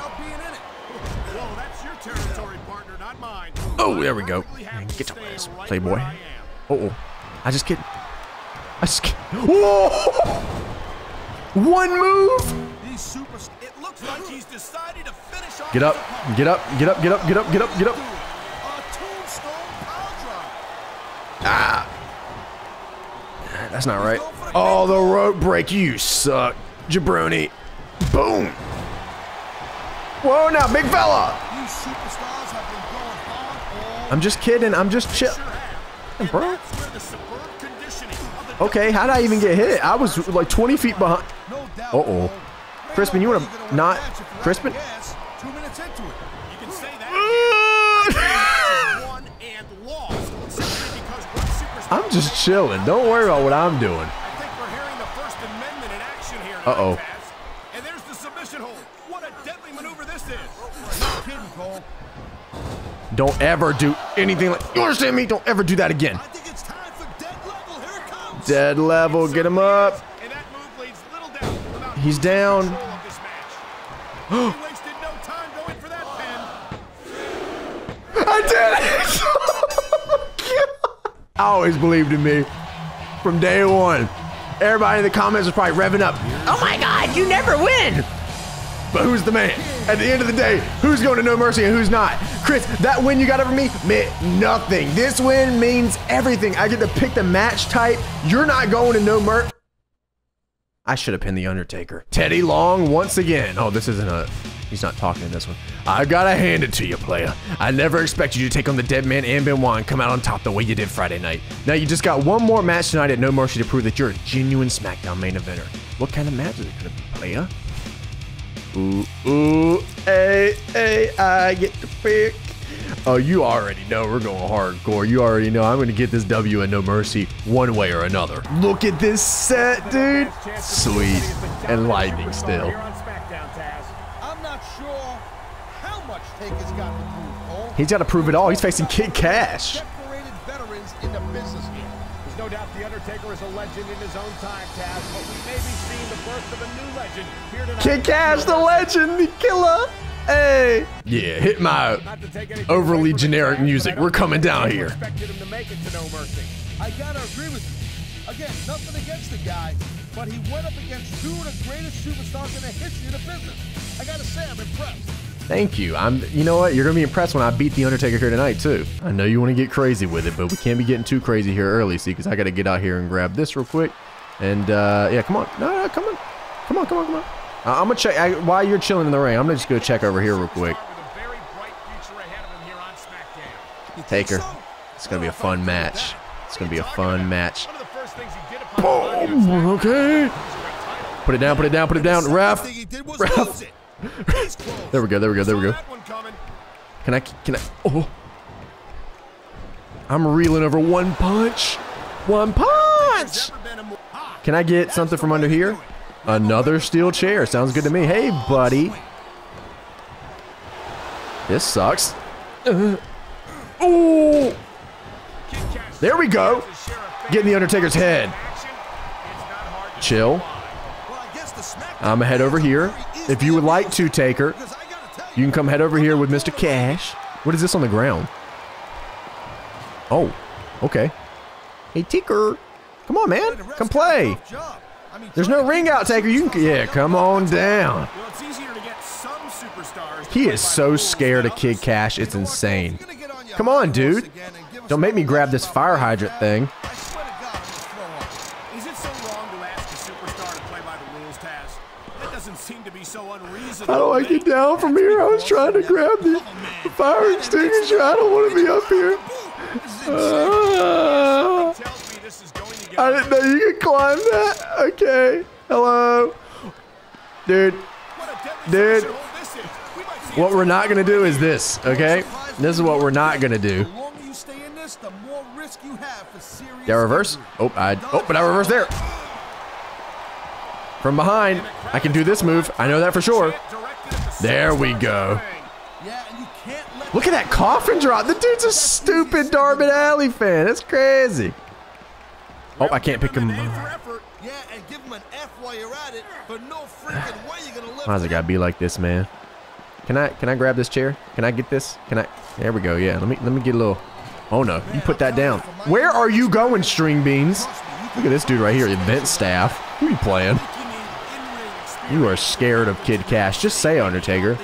Speaker 1: Oh, there we go. Get
Speaker 3: staying
Speaker 1: ass, playboy. Uh oh. I just get... I just kid- Whoa! One move.
Speaker 3: To
Speaker 1: Get up. Get up. Get up. Get up. Get up. Get up. Get up.
Speaker 2: A tombstone power drive.
Speaker 1: That's not right. Oh, the rope break. You suck, jabroni. Boom. Whoa, now, big fella. I'm just kidding. I'm just chill. Bro. Okay, how did I even get hit? I was like 20 feet behind. Uh-oh. Crispin, you
Speaker 2: you're gonna
Speaker 1: not- Crispin?
Speaker 2: Two minutes into it.
Speaker 1: I'm just chilling. Don't worry about what I'm doing.
Speaker 3: I think we're hearing the First Amendment in action here.
Speaker 1: Uh-oh.
Speaker 3: And there's the submission hold. What a deadly maneuver this is.
Speaker 2: No kidding, Cole.
Speaker 1: Don't ever do anything like. You understand me? Don't ever do that again.
Speaker 2: I think it's time for dead level. Here it comes.
Speaker 1: Dead level. Get him up.
Speaker 3: And that move leaves little doubt
Speaker 1: He's down.
Speaker 3: control of this match. he wasted no time going for that pin.
Speaker 1: I did it! Oh, I always believed in me from day one. Everybody in the comments was probably revving up. Oh my God, you never win! But who's the man? At the end of the day, who's going to No Mercy and who's not? Chris, that win you got over me meant nothing. This win means everything. I get to pick the match type. You're not going to No Mercy. I should have pinned The Undertaker. Teddy Long once again. Oh, this isn't a. He's not talking in this one. I gotta hand it to you, player. I never expected you to take on the Dead Man and Benoit and come out on top the way you did Friday night. Now you just got one more match tonight at No Mercy to prove that you're a genuine SmackDown main eventer. What kind of match is it gonna be, player? Ooh, ooh, hey, hey, I get to pick. Oh, you already know we're going hardcore. You already know I'm going to get this W and No Mercy one way or another. Look at this set, dude. Sweet. And lightning still.
Speaker 3: Here on SmackDown, Taz.
Speaker 2: I'm not sure how much Taker's got to prove, Cole.
Speaker 1: He's got to prove it all. He's facing Kid Kash.
Speaker 2: Decorated veterans in the business.
Speaker 3: There's no doubt The Undertaker is a legend in his own time, Taz, but we may be seeing the birth of a new legend here tonight.
Speaker 1: Kid Kash, the legend, the killer. Hey. Yeah, hit my
Speaker 3: Not to take anything
Speaker 1: overly generic music. We're coming down here.
Speaker 3: expected him to make it to No Mercy.
Speaker 2: I gotta agree with you. Again, nothing against the guy, but he went up against two of the greatest superstars in the history of the business. I gotta say, I'm impressed.
Speaker 1: Thank you. I'm. You know what? You're gonna be impressed when I beat the Undertaker here tonight too. I know you want to get crazy with it, but we can't be getting too crazy here early, see? Because I got to get out here and grab this real quick. And uh, yeah, come on. No, no, come on, come on, come on, come on. I'm gonna check I, while you're chilling in the ring. I'm gonna just go check over here real quick. Taker. It's gonna be a fun match. It's gonna be a fun match. Boom. Okay. Put it down. Put it down. Put it down. Ref. Ref. There we go. There we go. There we go. Can I? Can I? Oh. I'm reeling over one punch. One punch. Can I get something from under here? Another steel chair. Sounds good to me. Hey, buddy. This sucks. Uh, ooh. There we go.
Speaker 3: his share of
Speaker 1: Get in the Undertaker's head. Chill. I'm gonna head over here. If you would like to, Taker, you can come head over here with Mr. Kash. What is this on the ground? Oh, okay. Hey, Taker. Come on, man. Come play. There's no ring out, Taker. You can, yeah, come on down.
Speaker 3: Well, it's easier to get some superstars. to
Speaker 1: He is so scared of Kid. Kash. It's insane. Come on, dude. Don't make me grab this fire hydrant thing. How do I
Speaker 3: to
Speaker 1: get down from here? I was trying to grab the fire extinguisher. I don't want to be up here.
Speaker 3: Tells me this is going to get
Speaker 1: I didn't know you could climb that. Okay. Hello. Dude,
Speaker 3: What
Speaker 1: Dude.
Speaker 3: submission hold this is. We might see
Speaker 1: what we're not going to do is this, okay? This is what we're not going to do.
Speaker 2: The longer you stay in this, the more risk you have for serious
Speaker 1: Did I reverse? Oh, I, oh, but I reversed there. From behind, I can do this move. I know that for sure. There we go. Look at that coffin drop. The dude's a stupid Darby Allin fan. That's crazy. Oh, I can't pick him. Why's it gotta be like this, man? Can I can I grab this chair? Can I get this? Can I? There we go. Yeah. Let me let me get a little. Oh no, you put that down. Where are you going, string beans? Look at this dude right here, event staff. Who you playing?
Speaker 3: You need in-ring experience.
Speaker 1: You are scared of Kid Kash. Just say Undertaker.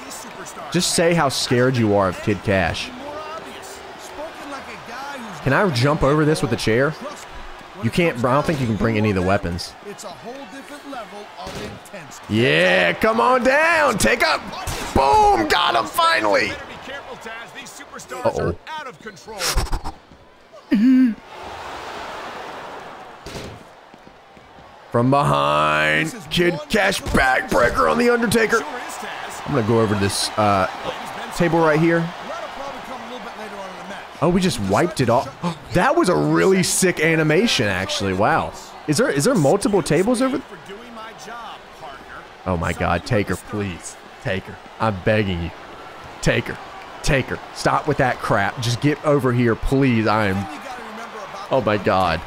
Speaker 1: Just say how scared you are of Kid Kash.
Speaker 3: more obvious.
Speaker 2: Spoken like a guy who's
Speaker 1: Can I jump over this with a chair?
Speaker 2: Trust me, when
Speaker 1: You can't. I don't think you can bring any of the weapons.
Speaker 2: It's a whole different level of intensity.
Speaker 1: Yeah, come on down. Take up. Boom. Got him finally.
Speaker 3: Better be careful, Taz. These superstars
Speaker 1: Uh-oh.
Speaker 3: are out of control.
Speaker 1: From behind, Kid Kash backbreaker on the Undertaker.
Speaker 3: Sure is, Taz.
Speaker 1: I'm gonna go over to this uh, table right here.
Speaker 2: That'll probably come a little bit later on in the match.
Speaker 1: Oh, we just wiped it off. That was a really sick animation, actually. Wow. Is there is there multiple tables over?
Speaker 3: For doing my job, partner.
Speaker 1: Oh my God, Taker, please, Taker. I'm begging you, Taker, Taker. Stop with that crap. Just get over here, please. I am.
Speaker 2: You gotta remember about
Speaker 1: Oh my God.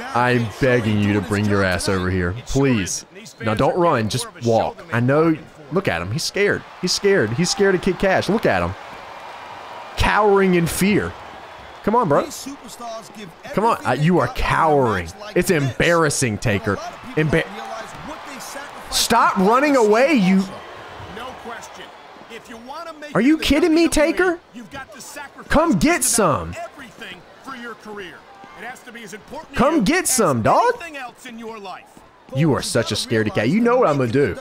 Speaker 1: I'm begging you to bring your ass over here, please. Now don't run, just walk. I know. Look at him. He's scared. He's scared. He's scared of Kid Kash. Look at him. Cowering in fear. Come on, bro. Come on. Uh, you are cowering. It's embarrassing, Taker.
Speaker 2: And a lot of people
Speaker 1: Emba-
Speaker 2: don't realize what they sacrificed
Speaker 1: Stop running away, you- Are you kidding me, Taker? Come get some. Come get some, dog.
Speaker 3: Else in your life.
Speaker 1: You are such a scaredy cat. You know what I'm gonna do.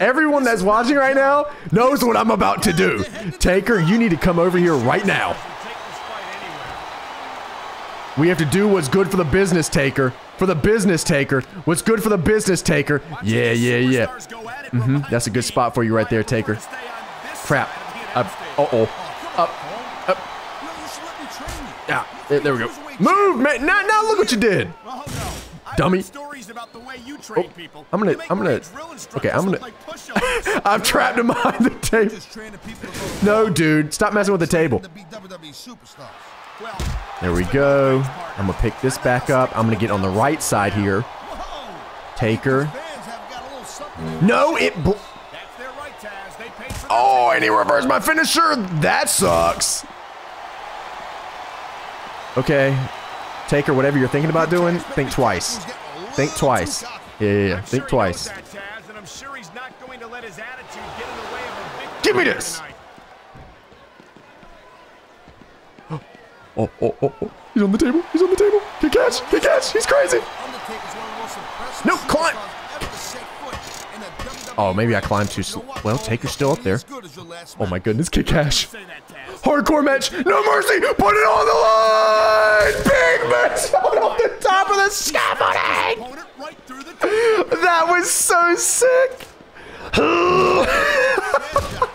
Speaker 1: Everyone that's watching right now knows what I'm about to do. Taker, you need to come over here right now.
Speaker 3: Take this fight anywhere.
Speaker 1: We have to do what's good for the business, Taker. For the business, Taker. What's good for the business, Taker. Yeah, yeah, yeah.
Speaker 3: Superstars go at it
Speaker 1: Mhm, that's a good spot for you right there, Taker.
Speaker 3: to stay on this
Speaker 1: Crap.
Speaker 3: side of the
Speaker 1: Up.
Speaker 3: United States.
Speaker 1: Uh oh. Up. Up.
Speaker 2: No, you should let me train you.
Speaker 1: Yeah. There, there we go. Move, man. Now, now look what you did.
Speaker 3: Oh, no. I've
Speaker 1: Dummy.
Speaker 3: heard stories about the way you train
Speaker 1: Oh. I'm gonna- I'm gonna- okay, I'm gonna-
Speaker 3: look like pushovers.
Speaker 1: I've trapped him behind the table.
Speaker 2: Just training people to go to
Speaker 1: No, dude. Stop messing with the table.
Speaker 2: To be WWE superstars.
Speaker 3: well,
Speaker 1: There we go. I'm gonna pick this back up. I'm gonna get on the right side here. Taker.
Speaker 2: Fans have got a little something.
Speaker 1: No, it. Bl-
Speaker 3: that's their right, Taz. They paid for
Speaker 1: oh, and he reversed my finisher. That sucks. Okay. Take Taker, whatever you're thinking about doing, think twice. Think twice. Yeah, yeah, yeah. Think twice.
Speaker 3: knows that, Taz, and I'm sure he's not going to let his attitude get in the way of a victory
Speaker 1: Give me this. Oh, oh, oh, oh. He's on the table. He's on the table. Kick catch. Kick catch. He's crazy.
Speaker 2: Undertaker's one of the most impressive
Speaker 1: No, climb. Oh, maybe I climbed too sl-
Speaker 2: You know what,
Speaker 1: well, Taker's still up there. Oh my goodness. Kick cash.
Speaker 3: Say that, Taz.
Speaker 1: Hardcore match. No mercy. Put it on the line. Big match. off the top of the scaffolding. That was so sick.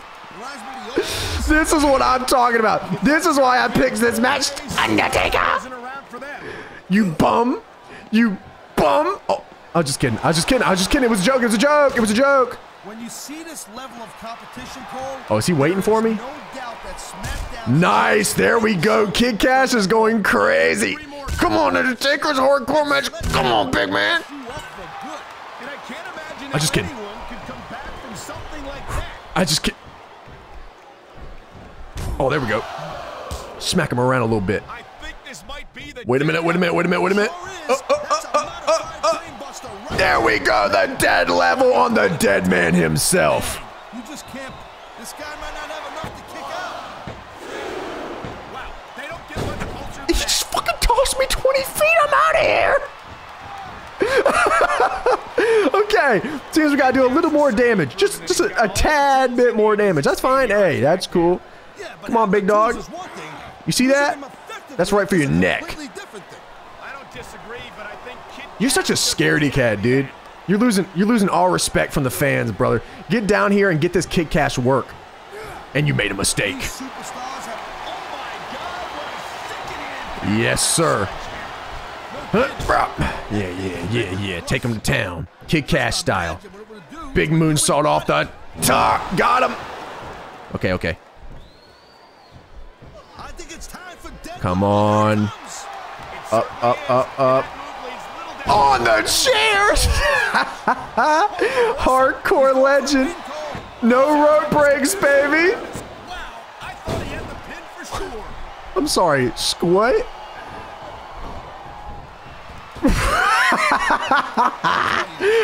Speaker 1: This is what I'm talking about. This is why I picked this match. Undertaker. You bum. You bum. Oh, I was just kidding. I was just kidding. I was just kidding. It was a joke. It was a joke. It was a joke.
Speaker 2: When you see this level of competition, Cole,
Speaker 1: Oh, is he waiting for me?
Speaker 2: no doubt that SmackDown
Speaker 1: Nice. There we go. Kid Kash is going crazy. Come on, Undertaker's hardcore match. Come on, big man. I just kidding.
Speaker 2: Anyone could come back from something like that.
Speaker 1: I just can't. Oh, there we go. Smack him around a little bit.
Speaker 2: I think this might be the
Speaker 1: Wait a minute, wait a minute, wait a minute, wait a minute. Oh, oh, oh. There we go, the dead level on the dead man himself.
Speaker 2: You just can't. This guy might not have enough to kick out.
Speaker 3: Wow, they don't get much culture.
Speaker 1: He just fucking tossed me 20 feet. I'm out of here. okay, seems we gotta do a little more damage. Just, just a, a tad bit more damage. That's fine. Hey, that's cool. Come on, big dog.
Speaker 2: is one thing.
Speaker 1: You see that? That's right for your neck.
Speaker 2: Completely different thing.
Speaker 3: I don't disagree, but I think Kid
Speaker 1: You're such a scaredy cat, dude. You're losing you're losing all respect from the fans, brother. Get down here and get this Kid Kash work. And you made a mistake.
Speaker 2: Oh my God! What a sickening
Speaker 1: Yes, sir. Yeah, yeah, yeah, yeah. Take him to town. Kid Kash style.
Speaker 2: What it would do.
Speaker 1: Big moonsault off the top. Got him. Okay, okay.
Speaker 2: I think it's time for Denver.
Speaker 1: Come on. Up, up, up, up. On the chairs. Hardcore legend. No road breaks, baby.
Speaker 3: I thought he had the pin for sure.
Speaker 1: I'm sorry, squat?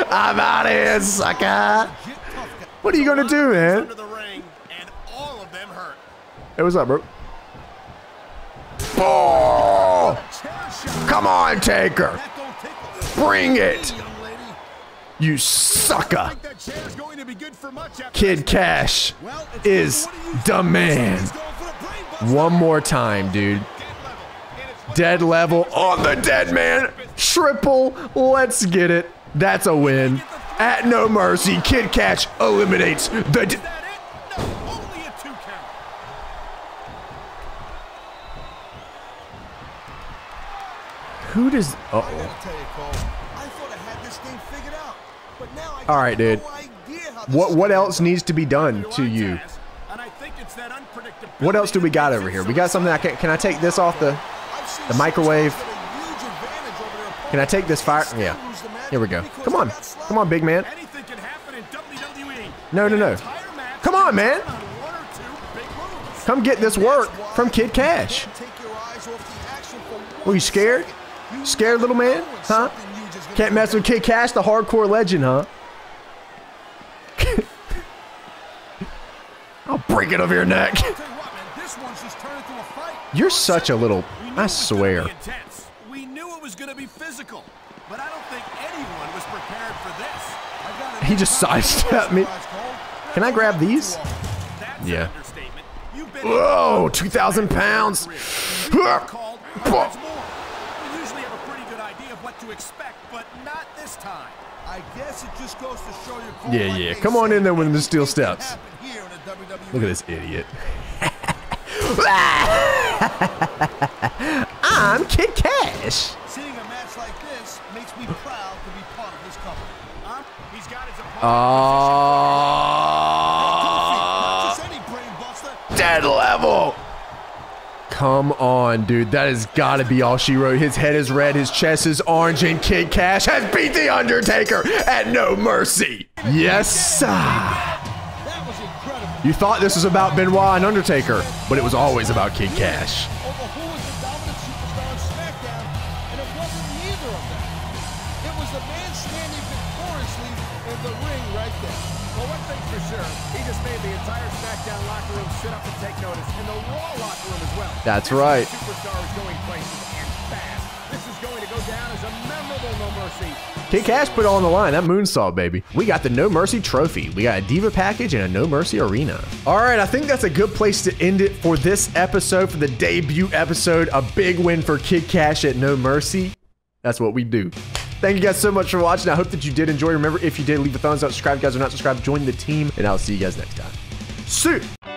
Speaker 1: I'm out of here, sucker. What are you gonna do, man?
Speaker 3: Under the ring, and all of them hurt.
Speaker 1: Hey, what's up, bro? Oh! Come on, Taker. Bring it. You sucker. Kid Kash is the man. One more time, dude. Dead level on the dead man. Triple. Let's get it. That's a win. At No Mercy, Kid Kash eliminates the. Who does. Uh oh.
Speaker 2: gotta tell you, Cole, I thought I had this thing figured out, but now I
Speaker 1: All right, dude.
Speaker 2: no idea how this
Speaker 1: What what else needs to be done to you?
Speaker 3: And I think it's that unpredictability
Speaker 1: What else do we got over here? We got something I can. Can I take this off the? The microwave.
Speaker 2: superstars get a huge advantage over their
Speaker 1: Can I take this fire? Yeah.
Speaker 2: and still lose the match
Speaker 1: Here we go. Come on. Come on, big man.
Speaker 3: Anything can happen in WWE.
Speaker 1: No, no, no. Come on, man.
Speaker 3: turn on one or two big moves.
Speaker 1: Come get this work from Kid Kash.
Speaker 2: Take your eyes off the action for one
Speaker 1: Were you scared? Scared, little man? Huh?
Speaker 2: something you just gonna
Speaker 1: Can't mess with Kid Kash, the hardcore legend, huh? I'll break it over your neck.
Speaker 2: You what, man, this one's just turned into a fight.
Speaker 1: You're such a little. I
Speaker 3: it was gonna
Speaker 1: swear.
Speaker 3: We knew it was going to be physical, but I don't think anyone was prepared for this.
Speaker 1: He just sidestepped me. Can I grab these? Yeah.
Speaker 3: an understatement. You've been
Speaker 1: Whoa, 2,000 pounds.
Speaker 3: We've been called hundreds more. We usually have a pretty good idea of what to expect, but not this time.
Speaker 2: I guess it just goes to show you.
Speaker 1: Yeah, yeah. Come on in there with the steel steps.
Speaker 2: happen here in the WWE.
Speaker 1: Look at this idiot. I'm Kid Kash.
Speaker 2: Seeing a match like this makes me proud to be part of this company.
Speaker 3: Huh? He's got his opponent.
Speaker 1: Oh, Come on, dude. That has got to be all she wrote. His head is red, his chest is orange, and Kid Kash has beat The Undertaker at No Mercy. Yes, sir.
Speaker 2: That was incredible.
Speaker 1: You thought this was about Benoit and Undertaker, but it was always about Kid
Speaker 3: Kash. No right.
Speaker 1: Kid Kash put it on the line. That moonsault, baby. We got the No Mercy trophy. We got a Diva package and a No Mercy arena. All right, I think that's a good place to end it for this episode, for the debut episode. A big win for Kid Kash at No Mercy. That's what we do. Thank you guys so much for watching. I hope that you did enjoy. Remember, if you did, leave a thumbs up. Subscribe if you guys are not subscribed. Join the team, and I'll see you guys next time. See.